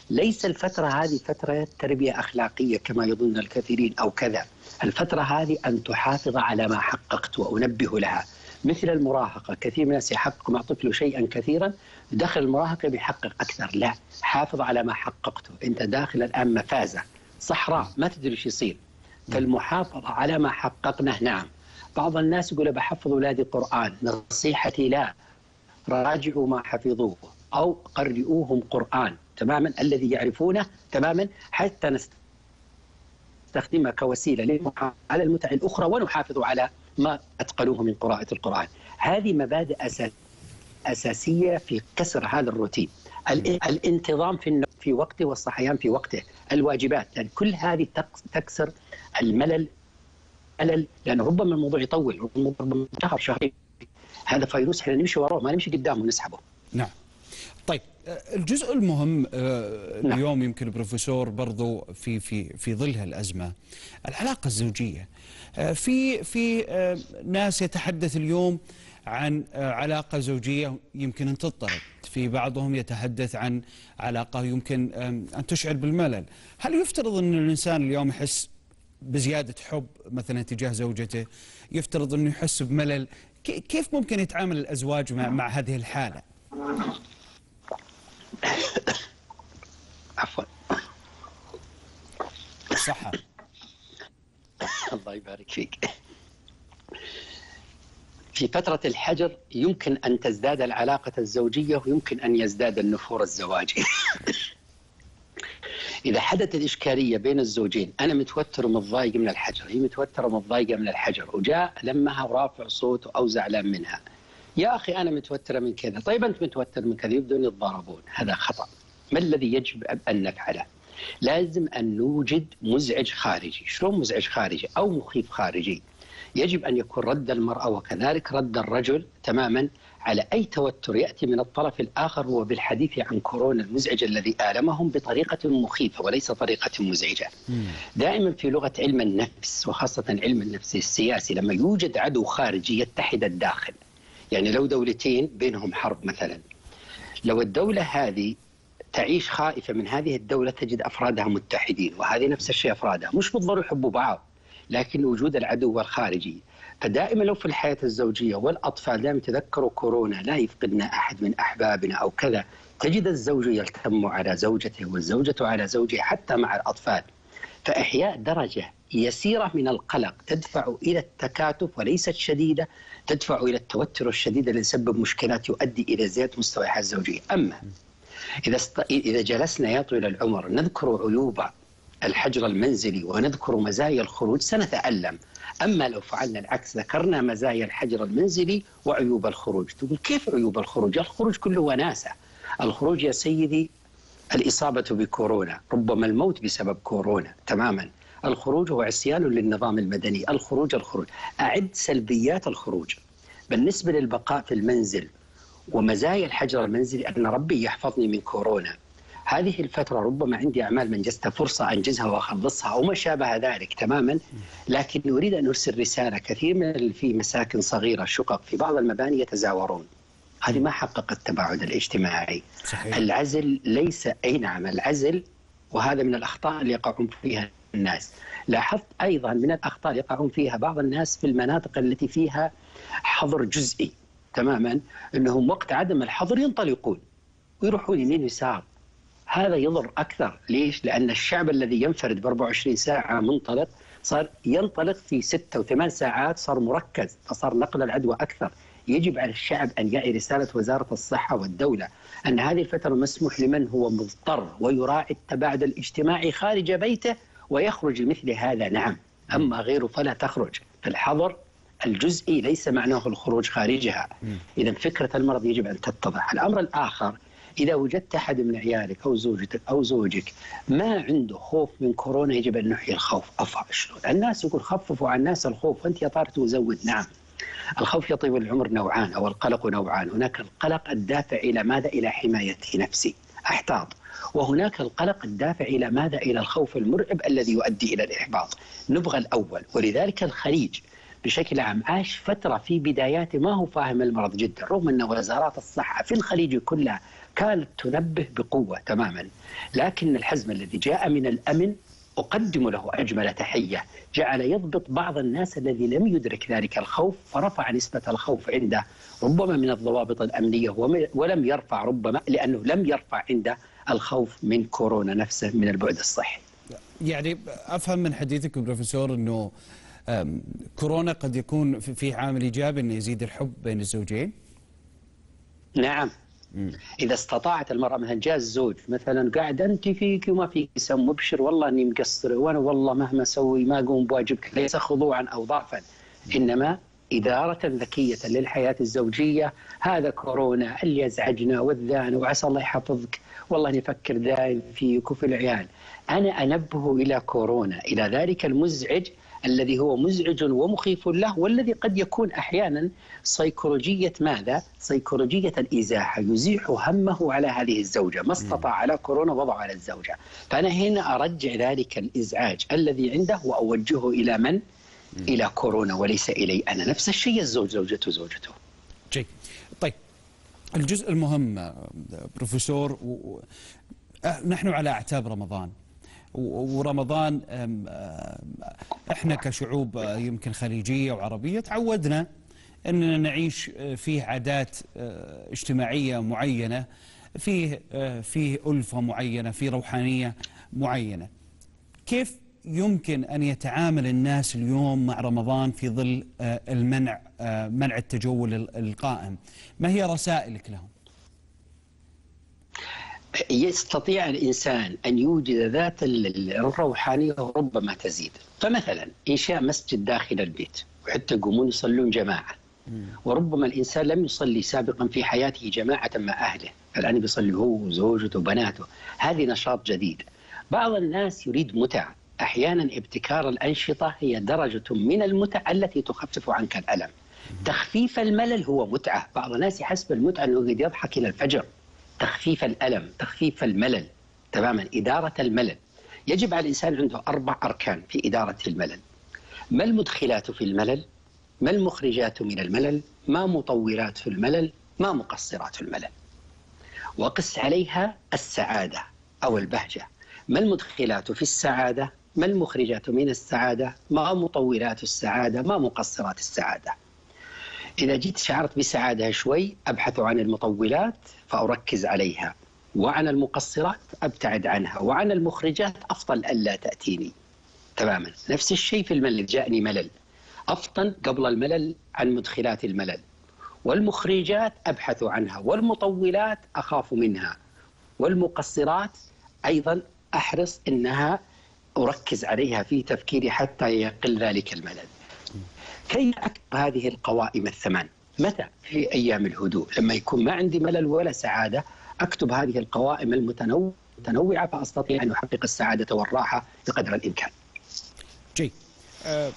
ليس الفترة هذه فترة تربية أخلاقية كما يظن الكثيرين أو كذا. الفترة هذه أن تحافظ على ما حققت وأنبه لها. مثل المراهقة كثير من الناس يحقق مع طفله شيئا كثيرا داخل المراهقة بيحقق أكثر. لا حافظ على ما حققته. أنت داخل الآن مفازة صحراء ما تدري إيش يصير. فالمحافظة على ما حققناه نعم. بعض الناس يقول بحفظ أولادي قرآن نصيحتي لا. راجعوا ما حفظوه أو قرئوهم قرآن. تماما. الذي يعرفونه تماما. حتى نستخدمها كوسيلة على المتع الأخرى ونحافظ على ما أتقنوه من قراءة القرآن. هذه مبادئ أساسية في كسر هذا الروتين. الانتظام في النوم في وقته والصحيان في وقته. الواجبات لأن كل هذه تكسر الملل ملل لأن ربما الموضوع يطول ربما شهر شهرين. هذا فيروس إحنا نمشي وراه ما نمشي قدامه ونسحبه نعم. طيب الجزء المهم آه، نعم. اليوم يمكن بروفيسور برضو في في في ظل هالازمه العلاقة الزوجية آه، في في آه، ناس يتحدث اليوم عن علاقة زوجية يمكن أن تضطرب. في بعضهم يتحدث عن علاقة يمكن أن تشعر بالملل. هل يفترض أن الإنسان اليوم يحس بزيادة حب مثلا تجاه زوجته؟ يفترض أنه يحس بملل؟ كيف ممكن يتعامل الأزواج مع, مع هذه الحالة؟ عفوا. صحة. الله يبارك فيك. في فترة الحجر يمكن أن تزداد العلاقة الزوجية ويمكن أن يزداد النفور الزواجي. إذا حدثت إشكالية بين الزوجين أنا متوتر ومتضايق من الحجر. هي متوترة ومتضايقة من الحجر. وجاء لمها ورافع صوته أو زعلان منها. يا أخي أنا متوترة من كذا. طيب أنت متوتر من كذا يبدون يتضاربون. هذا خطأ. ما الذي يجب أن نفعله؟ لازم أن نوجد مزعج خارجي. شلون مزعج خارجي؟ أو مخيف خارجي. يجب أن يكون رد المرأة وكذلك رد الرجل تماما على أي توتر يأتي من الطرف الآخر هو بالحديث عن كورونا المزعج الذي آلمهم بطريقة مخيفة وليس طريقة مزعجة. دائما في لغة علم النفس وخاصة علم النفس السياسي لما يوجد عدو خارجي يتحد الداخل يعني لو دولتين بينهم حرب مثلا لو الدولة هذه تعيش خائفة من هذه الدولة تجد أفرادها متحدين وهذه نفس الشيء أفرادها مش بالضرورة يحبوا بعض لكن وجود العدو الخارجي فدائما لو في الحياة الزوجية والأطفال دائما تذكروا كورونا لا يفقدنا أحد من أحبابنا أو كذا تجد الزوج يلتم على زوجته والزوجة على زوجها حتى مع الأطفال فإحياء درجة يسيرة من القلق تدفع إلى التكاتف وليست شديدة تدفع إلى التوتر الشديد الذي يسبب مشكلات يؤدي إلى زيادة مستوى الحياة الزوجية أما إذا. إذا جلسنا يا طويل العمر نذكر عيوب الحجر المنزلي ونذكر مزايا الخروج سنتألم. أما لو فعلنا العكس ذكرنا مزايا الحجر المنزلي وعيوب الخروج. تقول كيف عيوب الخروج؟ الخروج كله وناسة. الخروج يا سيدي الإصابة بكورونا. ربما الموت بسبب كورونا. تماما. الخروج هو عصيان للنظام المدني. الخروج الخروج. أعد سلبيات الخروج. بالنسبة للبقاء في المنزل ومزايا الحجر المنزلي أن ربي يحفظني من كورونا. هذه الفترة ربما عندي أعمال منجزتها فرصة أنجزها وأخلصها أو ما شابه ذلك تماما لكن نريد أن نرسل رسالة. كثير من في مساكن صغيرة شقق في بعض المباني يتزاورون. هذه ما حقق التباعد الاجتماعي. صحيح. العزل ليس أي نعم العزل وهذا من الأخطاء اللي يقعون فيها الناس. لاحظت أيضا من الأخطاء يقعون فيها بعض الناس في المناطق التي فيها حظر جزئي تماما أنهم وقت عدم الحظر ينطلقون ويروحون يمين يسار هذا يضر أكثر، ليش؟ لأن الشعب الذي ينفرد ب 24 ساعة منطلق صار ينطلق في ستة وثمان ساعات صار مركز فصار نقل العدوى أكثر، يجب على الشعب أن يعي رسالة وزارة الصحة والدولة أن هذه الفترة مسموح لمن هو مضطر ويراعي التباعد الاجتماعي خارج بيته ويخرج لمثل هذا. نعم، أما غيره فلا تخرج، فالحظر الجزئي ليس معناه الخروج خارجها، اذا فكرة المرض يجب أن تتضح، الأمر الآخر إذا وجدت أحد من عيالك أو زوجتك أو زوجك ما عنده خوف من كورونا يجب أن نحيي الخوف. أفا شلون الناس يقول خففوا عن الناس الخوف وأنت يا طارت وزود نعم. الخوف يا طيب العمر نوعان أو القلق نوعان. هناك القلق الدافع إلى ماذا؟ إلى حماية نفسي. أحتاط. وهناك القلق الدافع إلى ماذا؟ إلى الخوف المرعب الذي يؤدي إلى الإحباط. نبغى الأول. ولذلك الخليج بشكل عام عاش فترة في بداياته ما هو فاهم المرض جدا رغم أن وزارات الصحة في الخليج كلها كانت تنبه بقوة تماما. لكن الحزم الذي جاء من الأمن أقدم له أجمل تحية. جعل يضبط بعض الناس الذي لم يدرك ذلك الخوف فرفع نسبة الخوف عنده. ربما من الضوابط الأمنية ولم يرفع ربما لأنه لم يرفع عنده الخوف من كورونا نفسه من البعد الصحي. يعني أفهم من حديثك بروفيسور أنه كورونا قد يكون في عامل إيجابي أنه يزيد الحب بين الزوجين؟ نعم. إذا استطاعت المرأة مثلا جاء الزوج مثلا قاعد أنت فيك وما فيك سم مبشر والله إني مقصر وأنا والله مهما أسوي ما أقوم بواجبك ليس خضوعا أو ضعفا. إنما إدارة ذكية للحياة الزوجية هذا كورونا اللي يزعجنا والذان وعسى الله يحفظك. والله نفكر دائم فيك وفي العيال. أنا أنبه إلى كورونا. إلى ذلك المزعج الذي هو مزعج ومخيف له والذي قد يكون أحيانا سيكولوجيه ماذا؟ سيكولوجيه الإزاحة يزيح همه على هذه الزوجة، ما استطاع على كورونا وضعه على الزوجة، فأنا هنا أرجع ذلك الإزعاج الذي عنده وأوجهه إلى من؟ إلى كورونا وليس إلي أنا، نفس الشيء الزوج زوجته زوجته. جيد. طيب الجزء المهم بروفيسور و... نحن على أعتاب رمضان ورمضان إحنا كشعوب آه، يمكن خليجية وعربيه تعودنا إننا نعيش آه، فيه عادات آه، اجتماعية معينة فيه فيه ألفة معينة فيه روحانية معينة. كيف يمكن أن يتعامل الناس اليوم مع رمضان في ظل المنع منع التجول القائم؟ ما هي رسائلك لهم؟ يستطيع الإنسان أن يوجد ذات الروحانية وربما تزيد. فمثلا إنشاء مسجد داخل البيت وحتى يقومون يصلون جماعة. وربما الإنسان لم يصلي سابقا في حياته جماعة مع أهله. الآن بيصلي هو وزوجته وبناته. هذه نشاط جديد. بعض الناس يريد متعة. أحيانا ابتكار الأنشطة هي درجة من المتعة التي تخفف عنك الألم. تخفيف الملل هو متعة. بعض الناس يحسب المتعة أنه قد يضحك إلى الفجر. تخفيف الألم تخفيف الملل تماما إدارة الملل. يجب على الإنسان عنده أربع أركان في إدارة الملل. ما المدخلات في الملل؟ ما المخرجات من الملل؟ ما مطورات في الملل؟ ما مقصرات الملل؟ وقس عليها السعادة أو البهجة. ما المدخلات في السعادة؟ ما المخرجات من السعادة؟ ما مطورات السعادة؟ ما مقصرات السعادة؟ إذا جيت شعرت بسعادة شوي أبحث عن المطولات فأركز عليها. وعن المقصرات أبتعد عنها وعن المخرجات أفضل ألا تأتيني. تماما. نفس الشيء في الملل جاءني ملل. أفطن قبل الملل عن مدخلات الملل. والمخرجات أبحث عنها والمطولات أخاف منها. والمقصرات أيضا أحرص أنها أركز عليها في تفكيري حتى يقل ذلك الملل. كيف أكتب هذه القوائم الثمان. متى؟ في أيام الهدوء. لما يكون ما عندي ملل ولا سعادة أكتب هذه القوائم المتنوعة فأستطيع أن أحقق السعادة والراحة بقدر الإمكان. جيد أه،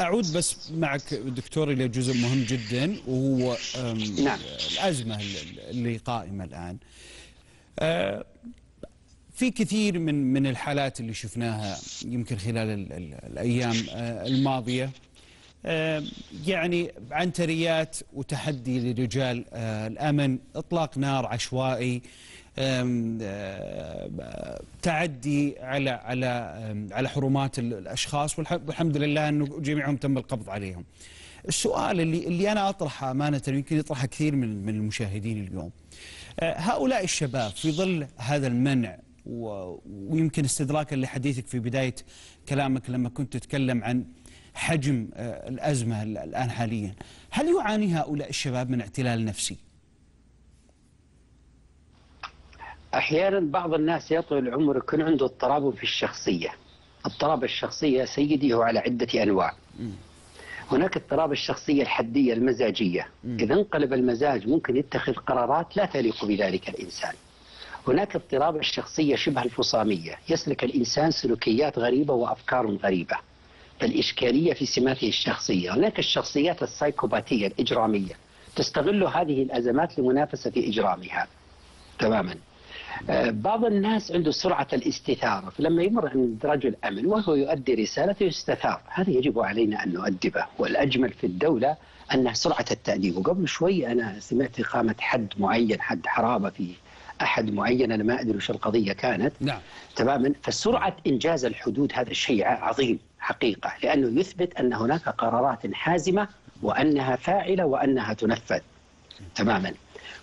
أعود بس معك دكتور إلى جزء مهم جدا وهو نعم. الأزمة اللي قائمة الآن. أه، في كثير من من الحالات اللي شفناها يمكن خلال الأيام أه، الماضية. يعني عنتريات وتحدي لرجال الأمن إطلاق نار عشوائي تعدي على على على حرمات الأشخاص والحمد لله إنه جميعهم تم القبض عليهم. السؤال اللي اللي أنا أطرحه أمانة يمكن يطرحه كثير من من المشاهدين اليوم. أه، هؤلاء الشباب في ظل هذا المنع ويمكن استدراكا لحديثك في بداية كلامك لما كنت تتكلم عن حجم أه، الأزمة الآن حاليا، هل يعاني هؤلاء الشباب من اعتلال نفسي؟ أحيانا بعض الناس يطول العمر يكون عنده اضطراب في الشخصية. اضطراب الشخصية سيدي هو على عدة أنواع. هناك اضطراب الشخصية الحدية المزاجية. إذا انقلب المزاج ممكن يتخذ قرارات لا تليق بذلك الإنسان. هناك اضطراب الشخصية شبه الفصامية. يسلك الإنسان سلوكيات غريبة وأفكار غريبة. فالإشكالية في سماته الشخصية. هناك الشخصيات السايكوباتية الإجرامية تستغل هذه الأزمات لمنافسة إجرامها. تماما. آه، بعض الناس عنده سرعة الاستثارة. فلما يمر عند رجل أمن وهو يؤدي رسالته يستثار. هذا يجب علينا أن نؤدبه. والأجمل في الدولة أنها سرعة التأديب. وقبل شوي أنا سمعت إقامة حد معين حد حرابة في أحد معين. أنا ما أدري وش القضية كانت. نعم. تماما. فسرعة إنجاز الحدود هذا الشيء عظيم. حقيقة لأنه يثبت أن هناك قرارات حازمة وأنها فاعلة وأنها تنفذ تماما.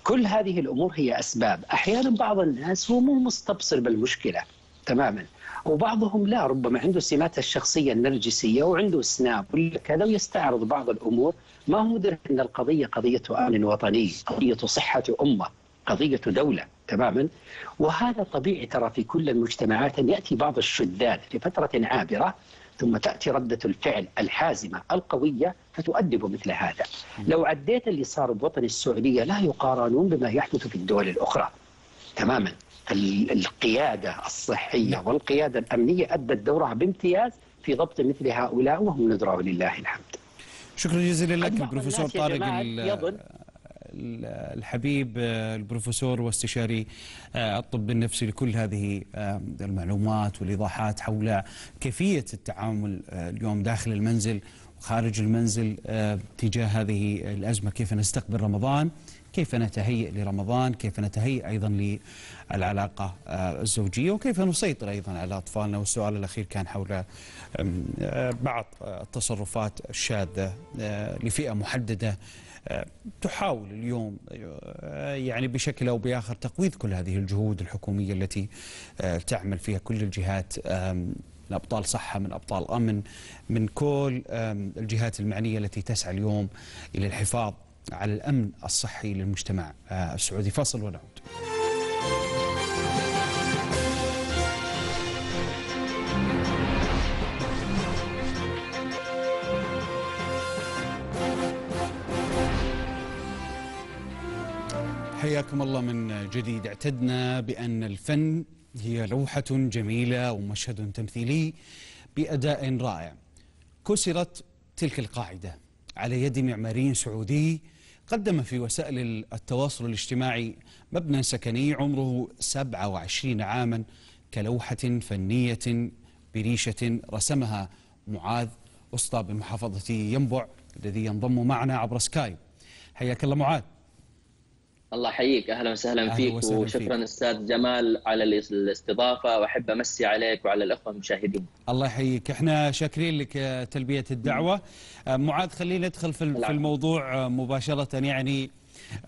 كل هذه الأمور هي أسباب. أحيانا بعض الناس هو مو مستبصر بالمشكلة تماما وبعضهم لا ربما عنده سمات الشخصية النرجسية وعنده سناب كذا ويستعرض بعض الأمور. ما هو مدرك أن القضية قضية أمن وطني قضية صحة أمة قضية دولة تماما؟ وهذا طبيعي ترى في كل المجتمعات أن يأتي بعض الشذاذ لفترة عابرة ثم تأتي ردة الفعل الحازمة القوية فتؤدب مثل هذا. لو عديت اللي صار بوطن السعودية لا يقارنون بما يحدث في الدول الأخرى. تماما. القيادة الصحية والقيادة الأمنية أدت دورها بامتياز في ضبط مثل هؤلاء وهم ندرى ولله الحمد. شكرا جزيلا لك البروفيسور طارق الحبيب البروفيسور واستشاري آه، الطب النفسي لكل هذه آه، المعلومات والإيضاحات حول كيفية التعامل آه، اليوم داخل المنزل وخارج المنزل تجاه هذه الأزمة. كيف نستقبل رمضان؟ كيف نتهيئ لرمضان؟ كيف نتهيئ أيضا للعلاقة الزوجية؟ وكيف نسيطر أيضا على أطفالنا؟ والسؤال الأخير كان حول بعض التصرفات الشاذة لفئة محددة تحاول اليوم يعني بشكل أو بآخر تقويض كل هذه الجهود الحكومية التي آه، تعمل فيها كل الجهات من أبطال صحة من أبطال أمن من كل الجهات المعنية التي تسعى اليوم إلى الحفاظ على الأمن الصحي للمجتمع آه، السعودي فاصل ونعود. حياكم الله من جديد. اعتدنا بأن الفن هي لوحة جميلة ومشهد تمثيلي بأداء رائع. كسرت تلك القاعدة على يد معماري سعودي قدم في وسائل التواصل الاجتماعي مبنى سكني عمره 27 عاما كلوحة فنية بريشة رسمها معاذ أسطى بمحافظة ينبع الذي ينضم معنا عبر سكايب. حياك الله معاذ. الله يحييك أهلا وسهلا فيك وسهلا وشكرا فيك. أستاذ جمال على الاستضافة وأحب أمسي عليك وعلى الأخوة المشاهدين. الله يحييك، إحنا شاكرين لك تلبية الدعوة. آه، معاذ خلينا ندخل في نعم. الموضوع مباشرة يعني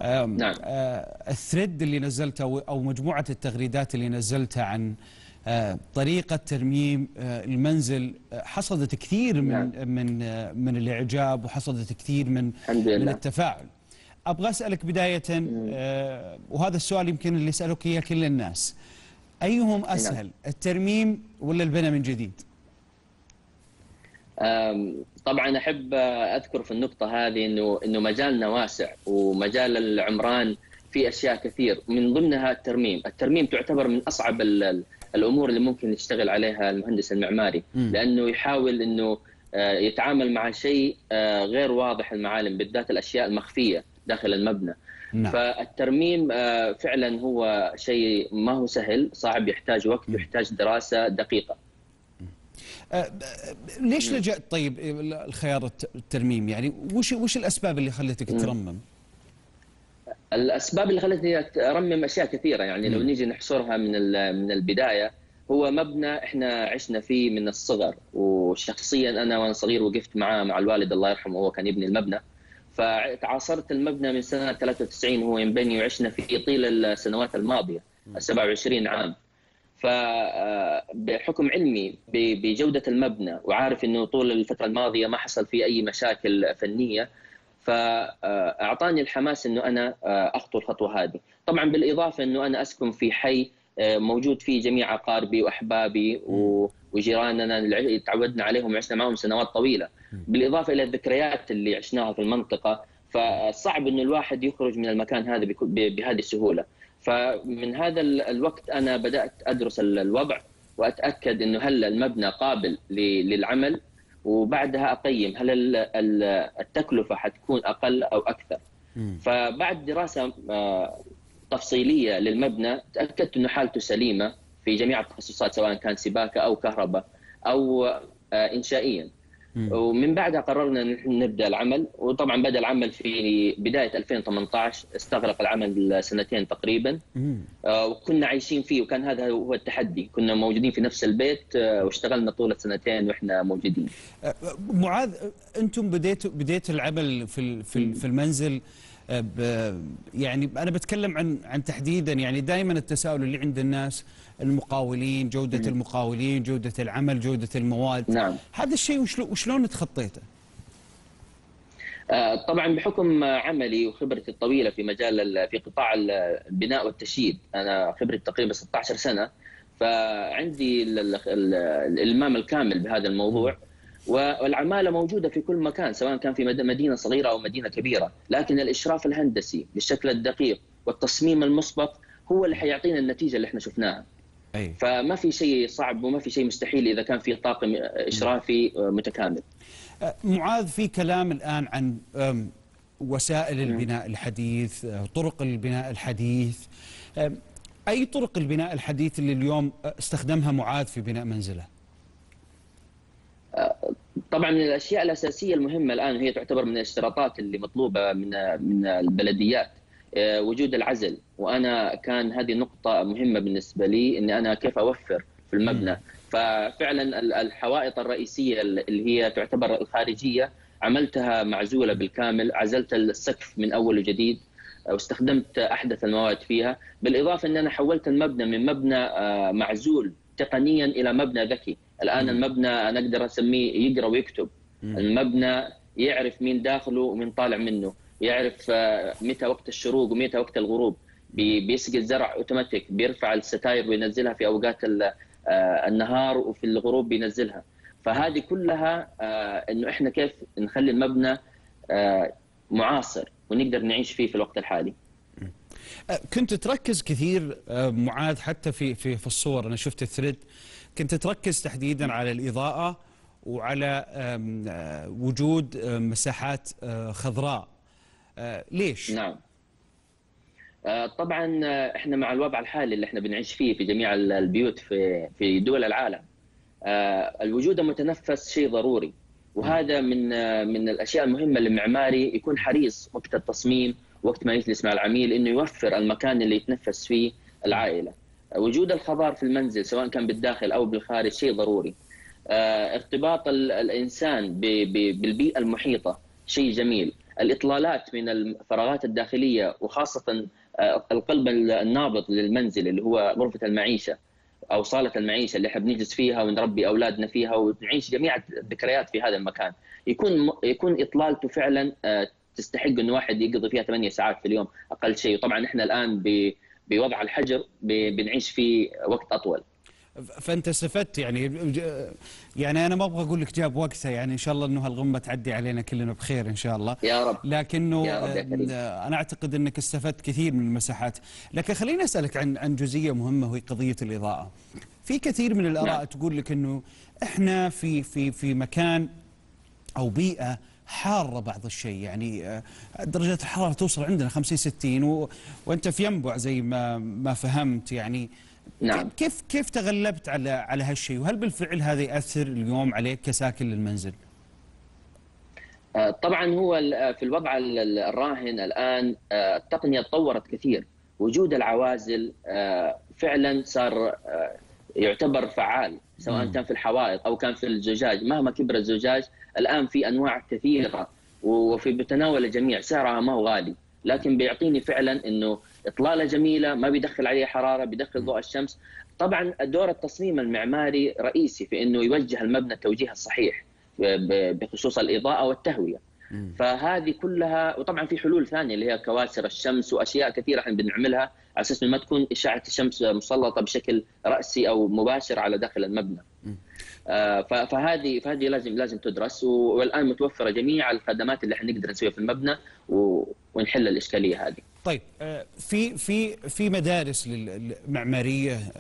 نعم. آه، الثريد اللي نزلته أو مجموعة التغريدات اللي نزلتها عن آه، طريقة ترميم المنزل حصدت كثير من نعم. من من الإعجاب وحصدت كثير من من التفاعل. أبغى أسألك بداية آه وهذا السؤال يمكن اللي يسالك إياه كل الناس أيهم نعم. أسهل الترميم ولا البناء من جديد؟ طبعا أحب أذكر في النقطة هذه إنه إنه مجالنا واسع ومجال العمران في أشياء كثير من ضمنها الترميم، الترميم تعتبر من أصعب الأمور اللي ممكن يشتغل عليها المهندس المعماري م. لأنه يحاول إنه آه، يتعامل مع شيء آه، غير واضح المعالم بالذات الأشياء المخفية داخل المبنى. نعم. فالترميم آه، فعلا هو شيء ما هو سهل صعب يحتاج وقت يحتاج دراسة دقيقة. آه، ليش لجأت؟ طيب الخيار الترميم يعني وش وش الأسباب اللي خلتك ترمم؟ الأسباب اللي خلتني ارمم أشياء كثيرة يعني لو نيجي نحصرها من من البداية هو مبنى إحنا عشنا فيه من الصغر. وشخصيا أنا وأنا صغير وقفت معاه مع الوالد الله يرحمه هو كان يبني المبنى. فتعاصرت المبنى من سنة 93 هو ينبني وعشنا فيه طيل السنوات الماضية 27 عام. فبحكم علمي بجودة المبنى وعارف إنه طول الفترة الماضية ما حصل فيه أي مشاكل فنية فاعطاني الحماس إنه أنا أخطو الخطوة هذه. طبعا بالإضافة إنه أنا أسكن في حي موجود فيه جميع أقاربي وأحبابي وجيراننا اللي تعودنا عليهم وعشنا معهم سنوات طويلة. بالإضافة إلى الذكريات اللي عشناها في المنطقة فصعب إنه الواحد يخرج من المكان هذا بهذه السهولة. فمن هذا الوقت أنا بدأت أدرس الوضع وأتأكد إنه هل المبنى قابل للعمل وبعدها أقيم هل التكلفة حتكون أقل أو أكثر. فبعد دراسة آه، تفصيلية للمبنى. تأكدت انه حالته سليمة في جميع التخصصات سواء كان سباكة أو كهرباء أو آه، انشائيا. ومن بعدها قررنا نبدأ العمل. وطبعا بدأ العمل في بداية 2018 استغرق العمل سنتين تقريبا. آه، وكنا عايشين فيه وكان هذا هو التحدي. كنا موجودين في نفس البيت آه، واشتغلنا طول السنتين وإحنا موجودين. معاذ أنتم بديتوا بديتوا العمل في في المنزل. يعني أنا بتكلم عن عن تحديدا يعني دائما التساؤل اللي عند الناس المقاولين جودة مم. المقاولين جودة العمل جودة المواد نعم. هذا الشيء وشلون تخطيته آه، طبعا بحكم عملي وخبرتي الطويلة في مجال في قطاع البناء والتشييد أنا خبرتي تقريبا 16 سنة فعندي الإلمام الكامل بهذا الموضوع والعمالة موجودة في كل مكان سواء كان في مدينة صغيرة أو مدينة كبيرة، لكن الإشراف الهندسي بالشكل الدقيق والتصميم المسبق هو اللي حيعطينا النتيجة اللي إحنا شفناها. أي. فما في شيء صعب وما في شيء مستحيل إذا كان في طاقم إشرافي متكامل. أه، معاذ في كلام الآن عن وسائل البناء الحديث، أه، طرق البناء الحديث. أي طرق البناء الحديث اللي اليوم استخدمها معاذ في بناء منزله؟ طبعا من الأشياء الأساسية المهمة الآن هي تعتبر من الاشتراطات اللي مطلوبة من من البلديات آه، وجود العزل. وأنا كان هذه نقطة مهمة بالنسبة لي إني أنا كيف أوفر في المبنى. ففعلا الحوائط الرئيسية اللي هي تعتبر الخارجية عملتها معزوله بالكامل. عزلت السقف من أول وجديد واستخدمت أحدث المواد فيها. بالإضافة إن أنا حولت المبنى من مبنى آه، معزول تقنيا إلى مبنى ذكي. الآن المبنى أنا أقدر أسميه يقرأ ويكتب. المبنى يعرف مين داخله ومين طالع منه. يعرف آه، متى وقت الشروق ومتى وقت الغروب. بيسقي الزرع أوتوماتيك بيرفع الستاير وينزلها في أوقات آه، النهار وفي الغروب بينزلها. فهذه كلها آه، إنه إحنا كيف نخلي المبنى معاصر ونقدر نعيش فيه في الوقت الحالي. كنت تركز كثير معاذ حتى في في في الصور. أنا شفت الثريد. كنت تركز تحديدا على الإضاءة وعلى وجود مساحات خضراء ليش؟ نعم طبعا إحنا مع الوضع الحالي اللي إحنا بنعيش فيه في جميع البيوت في في دول العالم الوجود المتنفس شيء ضروري وهذا من من الأشياء المهمة للمعماري يكون حريص وقت التصميم وقت ما يجلس مع العميل إنه يوفر المكان اللي يتنفس فيه العائلة. وجود الخضار في المنزل سواء كان بالداخل أو بالخارج شيء ضروري. ارتباط الإنسان بالبيئة المحيطة شيء جميل. الإطلالات من الفراغات الداخلية وخاصة القلب النابض للمنزل اللي هو غرفة المعيشة أو صالة المعيشة اللي إحنا بنجلس فيها ونربي أولادنا فيها ونعيش جميع الذكريات في هذا المكان يكون يكون إطلالته فعلا تستحق إنه واحد يقضي فيها ثمانية ساعات في اليوم أقل شيء وطبعا إحنا الآن بوضع الحجر بنعيش في وقت أطول. فأنت استفدت يعني يعني أنا ما أبغى أقول لك جاب وقتها يعني إن شاء الله إنه هالغمة تعدي علينا كلنا بخير إن شاء الله. يا رب. لكنه يا رب يا أنا أعتقد إنك استفدت كثير من المساحات. لكن خليني أسألك عن عن جزئية مهمة وهي قضية الإضاءة. في كثير من الآراء نعم. تقول لك إنه إحنا في في في مكان أو بيئة حارة بعض الشيء. يعني درجه الحرارة توصل عندنا 50 60 و... وأنت في ينبع زي ما ما فهمت. يعني نعم. كيف كيف تغلبت على على هالشيء؟ وهل بالفعل هذا يأثر اليوم عليك كساكن للمنزل؟ طبعا هو في الوضع الراهن الآن التقنية تطورت كثير. وجود العوازل فعلا صار يعتبر فعال سواء كان في الحوائط أو كان في الزجاج. مهما كبر الزجاج الآن في أنواع كثيرة وفي بتناول الجميع سعرها ما هو غالي. لكن بيعطيني فعلا إنه إطلالة جميلة ما بيدخل عليها حرارة بيدخل ضوء الشمس. طبعا دور التصميم المعماري رئيسي في إنه يوجه المبنى التوجيه الصحيح بخصوص الإضاءة والتهوية. فهذه كلها وطبعا في حلول ثانية اللي هي كواسر الشمس وأشياء كثيرة إحنا بنعملها على أساس ما تكون اشعه الشمس مسلطة بشكل رأسي أو مباشر على داخل المبنى. آه فهذه فهذه لازم لازم تدرس والآن متوفرة جميع الخدمات اللي إحنا نقدر نسويها في المبنى ونحل الإشكالية هذه. طيب في في في مدارس المعماريه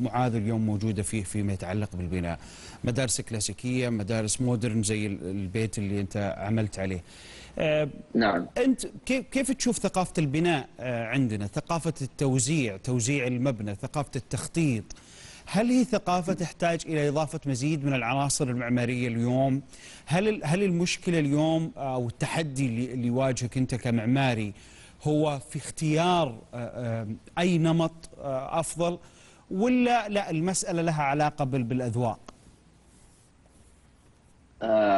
معاذ اليوم موجودة في فيما يتعلق بالبناء. مدارس كلاسيكية مدارس مودرن زي البيت اللي انت عملت عليه. نعم. انت كيف كيف تشوف ثقافة البناء عندنا؟ ثقافة التوزيع توزيع المبنى ثقافة التخطيط. هل هي ثقافة تحتاج إلى إضافة مزيد من العناصر المعمارية اليوم؟ هل هل المشكلة اليوم أو التحدي اللي, اللي يواجهك أنت كمعماري هو في اختيار أي نمط أفضل ولا لا المسألة لها علاقة بالأذواق؟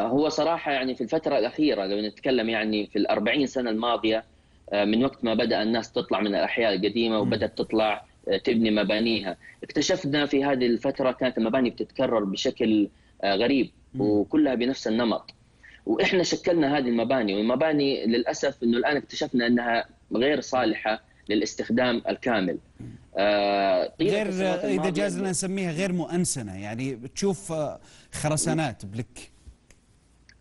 هو صراحة يعني في الفترة الأخيرة لو نتكلم يعني في الأربعين سنة الماضية من وقت ما بدأ الناس تطلع من الأحياء القديمة وبدأت تطلع تبني مبانيها. اكتشفنا في هذه الفترة كانت المباني بتتكرر بشكل غريب وكلها بنفس النمط. وإحنا شكلنا هذه المباني والمباني للأسف إنه الآن اكتشفنا إنها غير صالحة للاستخدام الكامل. آه غير إذا جاز لنا نسميها غير مؤنسنة يعني بتشوف خرسانات بلك.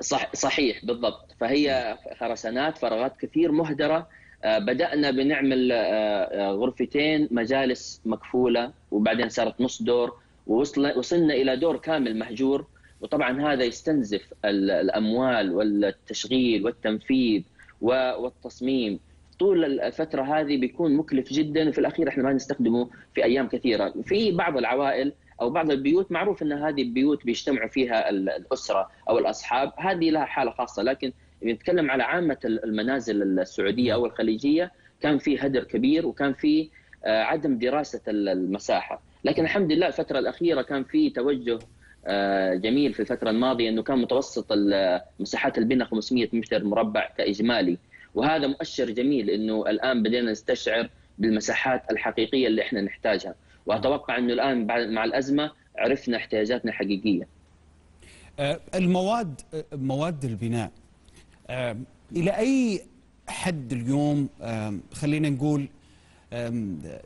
صح صحيح بالضبط فهي خرسانات فراغات كثير مهدرة آه بدأنا بنعمل آه غرفتين مجالس مكفولة وبعدين صارت نص دور ووصلنا إلى دور كامل مهجور وطبعا هذا يستنزف الأموال والتشغيل والتنفيذ والتصميم طول الفترة هذه بيكون مكلف جدا وفي الأخير إحنا ما نستخدمه في أيام كثيرة. في بعض العوائل أو بعض البيوت معروف إن هذه البيوت بيجتمعوا فيها الأسرة أو الأصحاب. هذه لها حالة خاصة لكن نتكلم على عامة المنازل السعودية أو الخليجية كان في هدر كبير وكان في عدم دراسة المساحة. لكن الحمد لله الفترة الأخيرة كان في توجه جميل في الفترة الماضية إنه كان متوسط مساحات البناء 500 متر مربع كإجمالي. وهذا مؤشر جميل إنه الآن بدينا نستشعر بالمساحات الحقيقية اللي إحنا نحتاجها. وأتوقع إنه الآن مع الأزمة عرفنا احتياجاتنا حقيقيه. المواد مواد البناء إلى أي حد اليوم خلينا نقول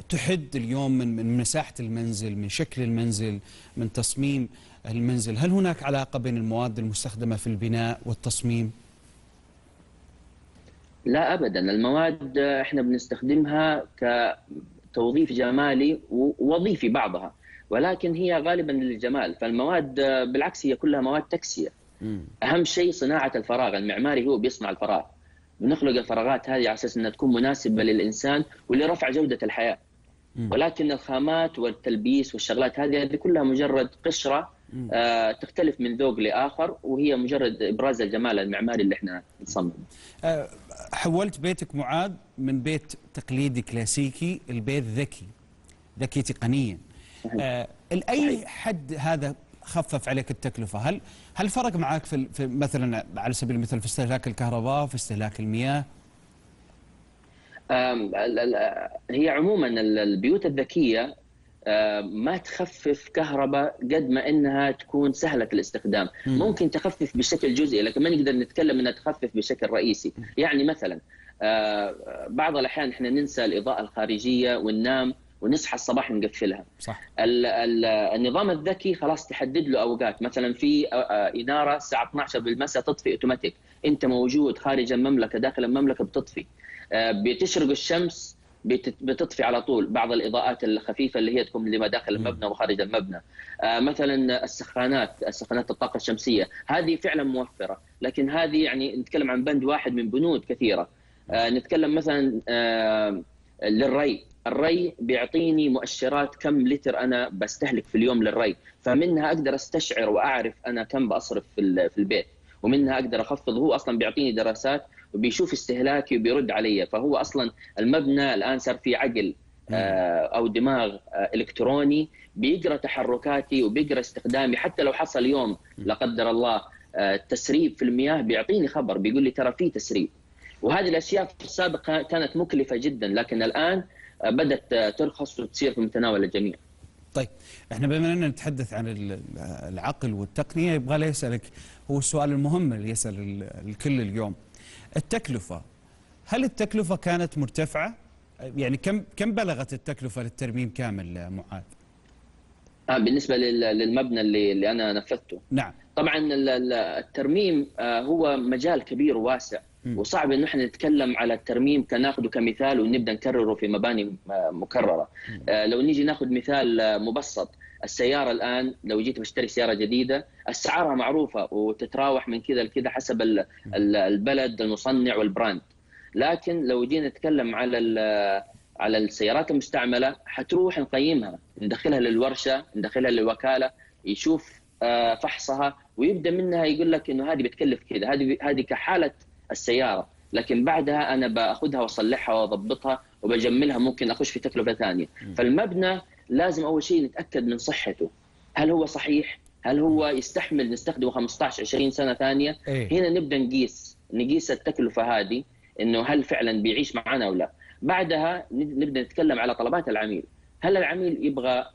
تحد اليوم من من مساحة المنزل من شكل المنزل من تصميم المنزل؟ هل هناك علاقة بين المواد المستخدمة في البناء والتصميم؟ لا ابدا. المواد إحنا بنستخدمها كتوظيف جمالي ووظيفي بعضها ولكن هي غالبا للجمال. فالمواد بالعكس هي كلها مواد تكسية. أهم شيء صناعة الفراغ. المعماري هو بيصنع الفراغ. بنخلق الفراغات هذه على أساس إنها تكون مناسبة للإنسان ولرفع جودة الحياة. ولكن الخامات والتلبيس والشغلات هذه هذه كلها مجرد قشرة آه تختلف من ذوق لآخر وهي مجرد إبراز الجمال المعماري اللي إحنا نصممه. آه حولت بيتك معاذ من بيت تقليدي كلاسيكي لبيت ذكي ذكي تقنيا. آه لاي حد هذا خفف عليك التكلفة؟ هل هل فرق معك في, في مثلا على سبيل المثال في استهلاك الكهرباء في استهلاك المياه؟ هي عموما البيوت الذكية ما تخفف كهرباء قد ما إنها تكون سهلة الاستخدام،. ممكن تخفف بشكل جزئي لكن ما نقدر نتكلم إنها تخفف بشكل رئيسي، يعني مثلا بعض الأحيان إحنا ننسى الإضاءة الخارجية وننام ونصحى الصباح نقفلها. صح. ال ال النظام الذكي خلاص تحدد له أوقات. مثلا في إنارة الساعة 12 بالمساء تطفي أوتوماتيك. أنت موجود خارج المملكة داخل المملكة بتطفي. بتشرق الشمس بتطفي على طول بعض الإضاءات الخفيفة اللي هي تكون لما داخل المبنى وخارج المبنى. مثلا السخانات السخانات الطاقة الشمسية. هذه فعلا موفرة لكن هذه يعني نتكلم عن بند واحد من بنود كثيرة. نتكلم مثلا للري. الري بيعطيني مؤشرات كم لتر أنا بستهلك في اليوم للري. فمنها أقدر أستشعر وأعرف أنا كم بصرف في في البيت. ومنها أقدر أخفض. هو أصلا بيعطيني دراسات وبيشوف استهلاكي وبيرد علي. فهو أصلا المبنى الآن صار في عقل أو دماغ إلكتروني بيقرأ تحركاتي وبيقرأ استخدامي. حتى لو حصل يوم لا قدر الله تسريب في المياه بيعطيني خبر بيقول لي ترى في تسريب. وهذه الأشياء في السابق كانت مكلفة جدا لكن الآن بدأت ترخص وتصير في متناول الجميع. طيب إحنا بما أننا نتحدث عن العقل والتقنية يبغى لي أسألك هو السؤال المهم اللي يسأل الكل اليوم. التكلفة هل التكلفة كانت مرتفعة؟ يعني كم كم بلغت التكلفة للترميم كامل معاذ؟ آه بالنسبة للمبنى اللي اللي أنا نفذته. نعم. طبعا الترميم هو مجال كبير وواسع وصعب انه إحنا نتكلم على الترميم كناخذه كمثال ونبدأ نكرره في مباني مكررة. لو نيجي ناخذ مثال مبسط السيارة الآن لو جيت بشتري سيارة جديدة أسعارها معروفة وتتراوح من كذا لكذا حسب البلد المصنع والبراند. لكن لو جينا نتكلم على على السيارات المستعملة حتروح نقيمها. ندخلها للورشة ندخلها للوكالة يشوف فحصها ويبدأ منها يقول لك إنه هذه بتكلف كذا هذه هذه كحالة السيارة. لكن بعدها أنا بأخذها وأصلحها وأضبطها وبجملها ممكن أخش في تكلفة ثانية. فالمبنى لازم أول شيء نتأكد من صحته. هل هو صحيح؟ هل هو يستحمل نستخدمه 15 20 سنة ثانية؟ إيه؟ هنا نبدأ نقيس نقيس التكلفة هذه إنه هل فعلا بيعيش معنا أو لا. بعدها نبدأ نتكلم على طلبات العميل. هل العميل يبغى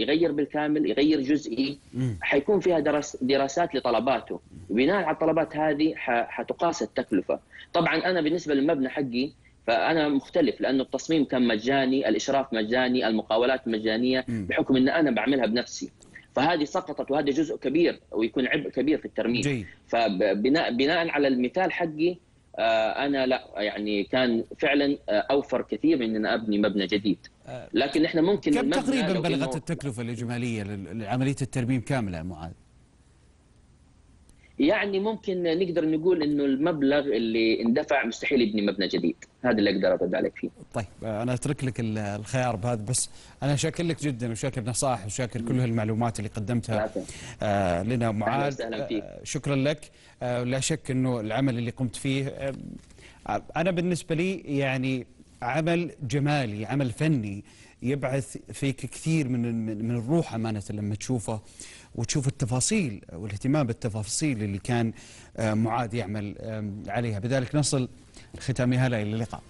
يغير بالكامل يغير جزئي؟ حيكون فيها درس دراسات لطلباته. وبناء على الطلبات هذه حتقاس التكلفة. طبعا أنا بالنسبة للمبنى حقي فأنا مختلف لأنه التصميم كان مجاني الإشراف مجاني المقاولات مجانية بحكم إن أنا بعملها بنفسي فهذه سقطت وهذا جزء كبير ويكون عبء كبير في الترميم جي. فبناء بناء على المثال حقي أنا لا يعني كان فعلا أوفر كثير من إن أبني مبنى جديد لكن إحنا ممكن كم تقريبا بلغت التكلفة الإجمالية لعملية الترميم كاملة معاذ؟ يعني ممكن نقدر نقول إنه المبلغ اللي اندفع مستحيل يبني مبنى جديد. هذا اللي أقدر أرد عليك فيه. طيب أنا أترك لك الخيار بهذا بس أنا شاكر لك جدا وشاكر نصائح وشاكر كل هالمعلومات اللي قدمتها. آه لنا معاذ. آه شكرا لك. آه لا شك إنه العمل اللي قمت فيه آه أنا بالنسبة لي يعني عمل جمالي عمل فني يبعث فيك كثير من من الروح أمانة لما تشوفه. وتشوف التفاصيل والاهتمام بالتفاصيل اللي كان معاذ يعمل عليها. بذلك نصل ختام هذا إلى اللقاء.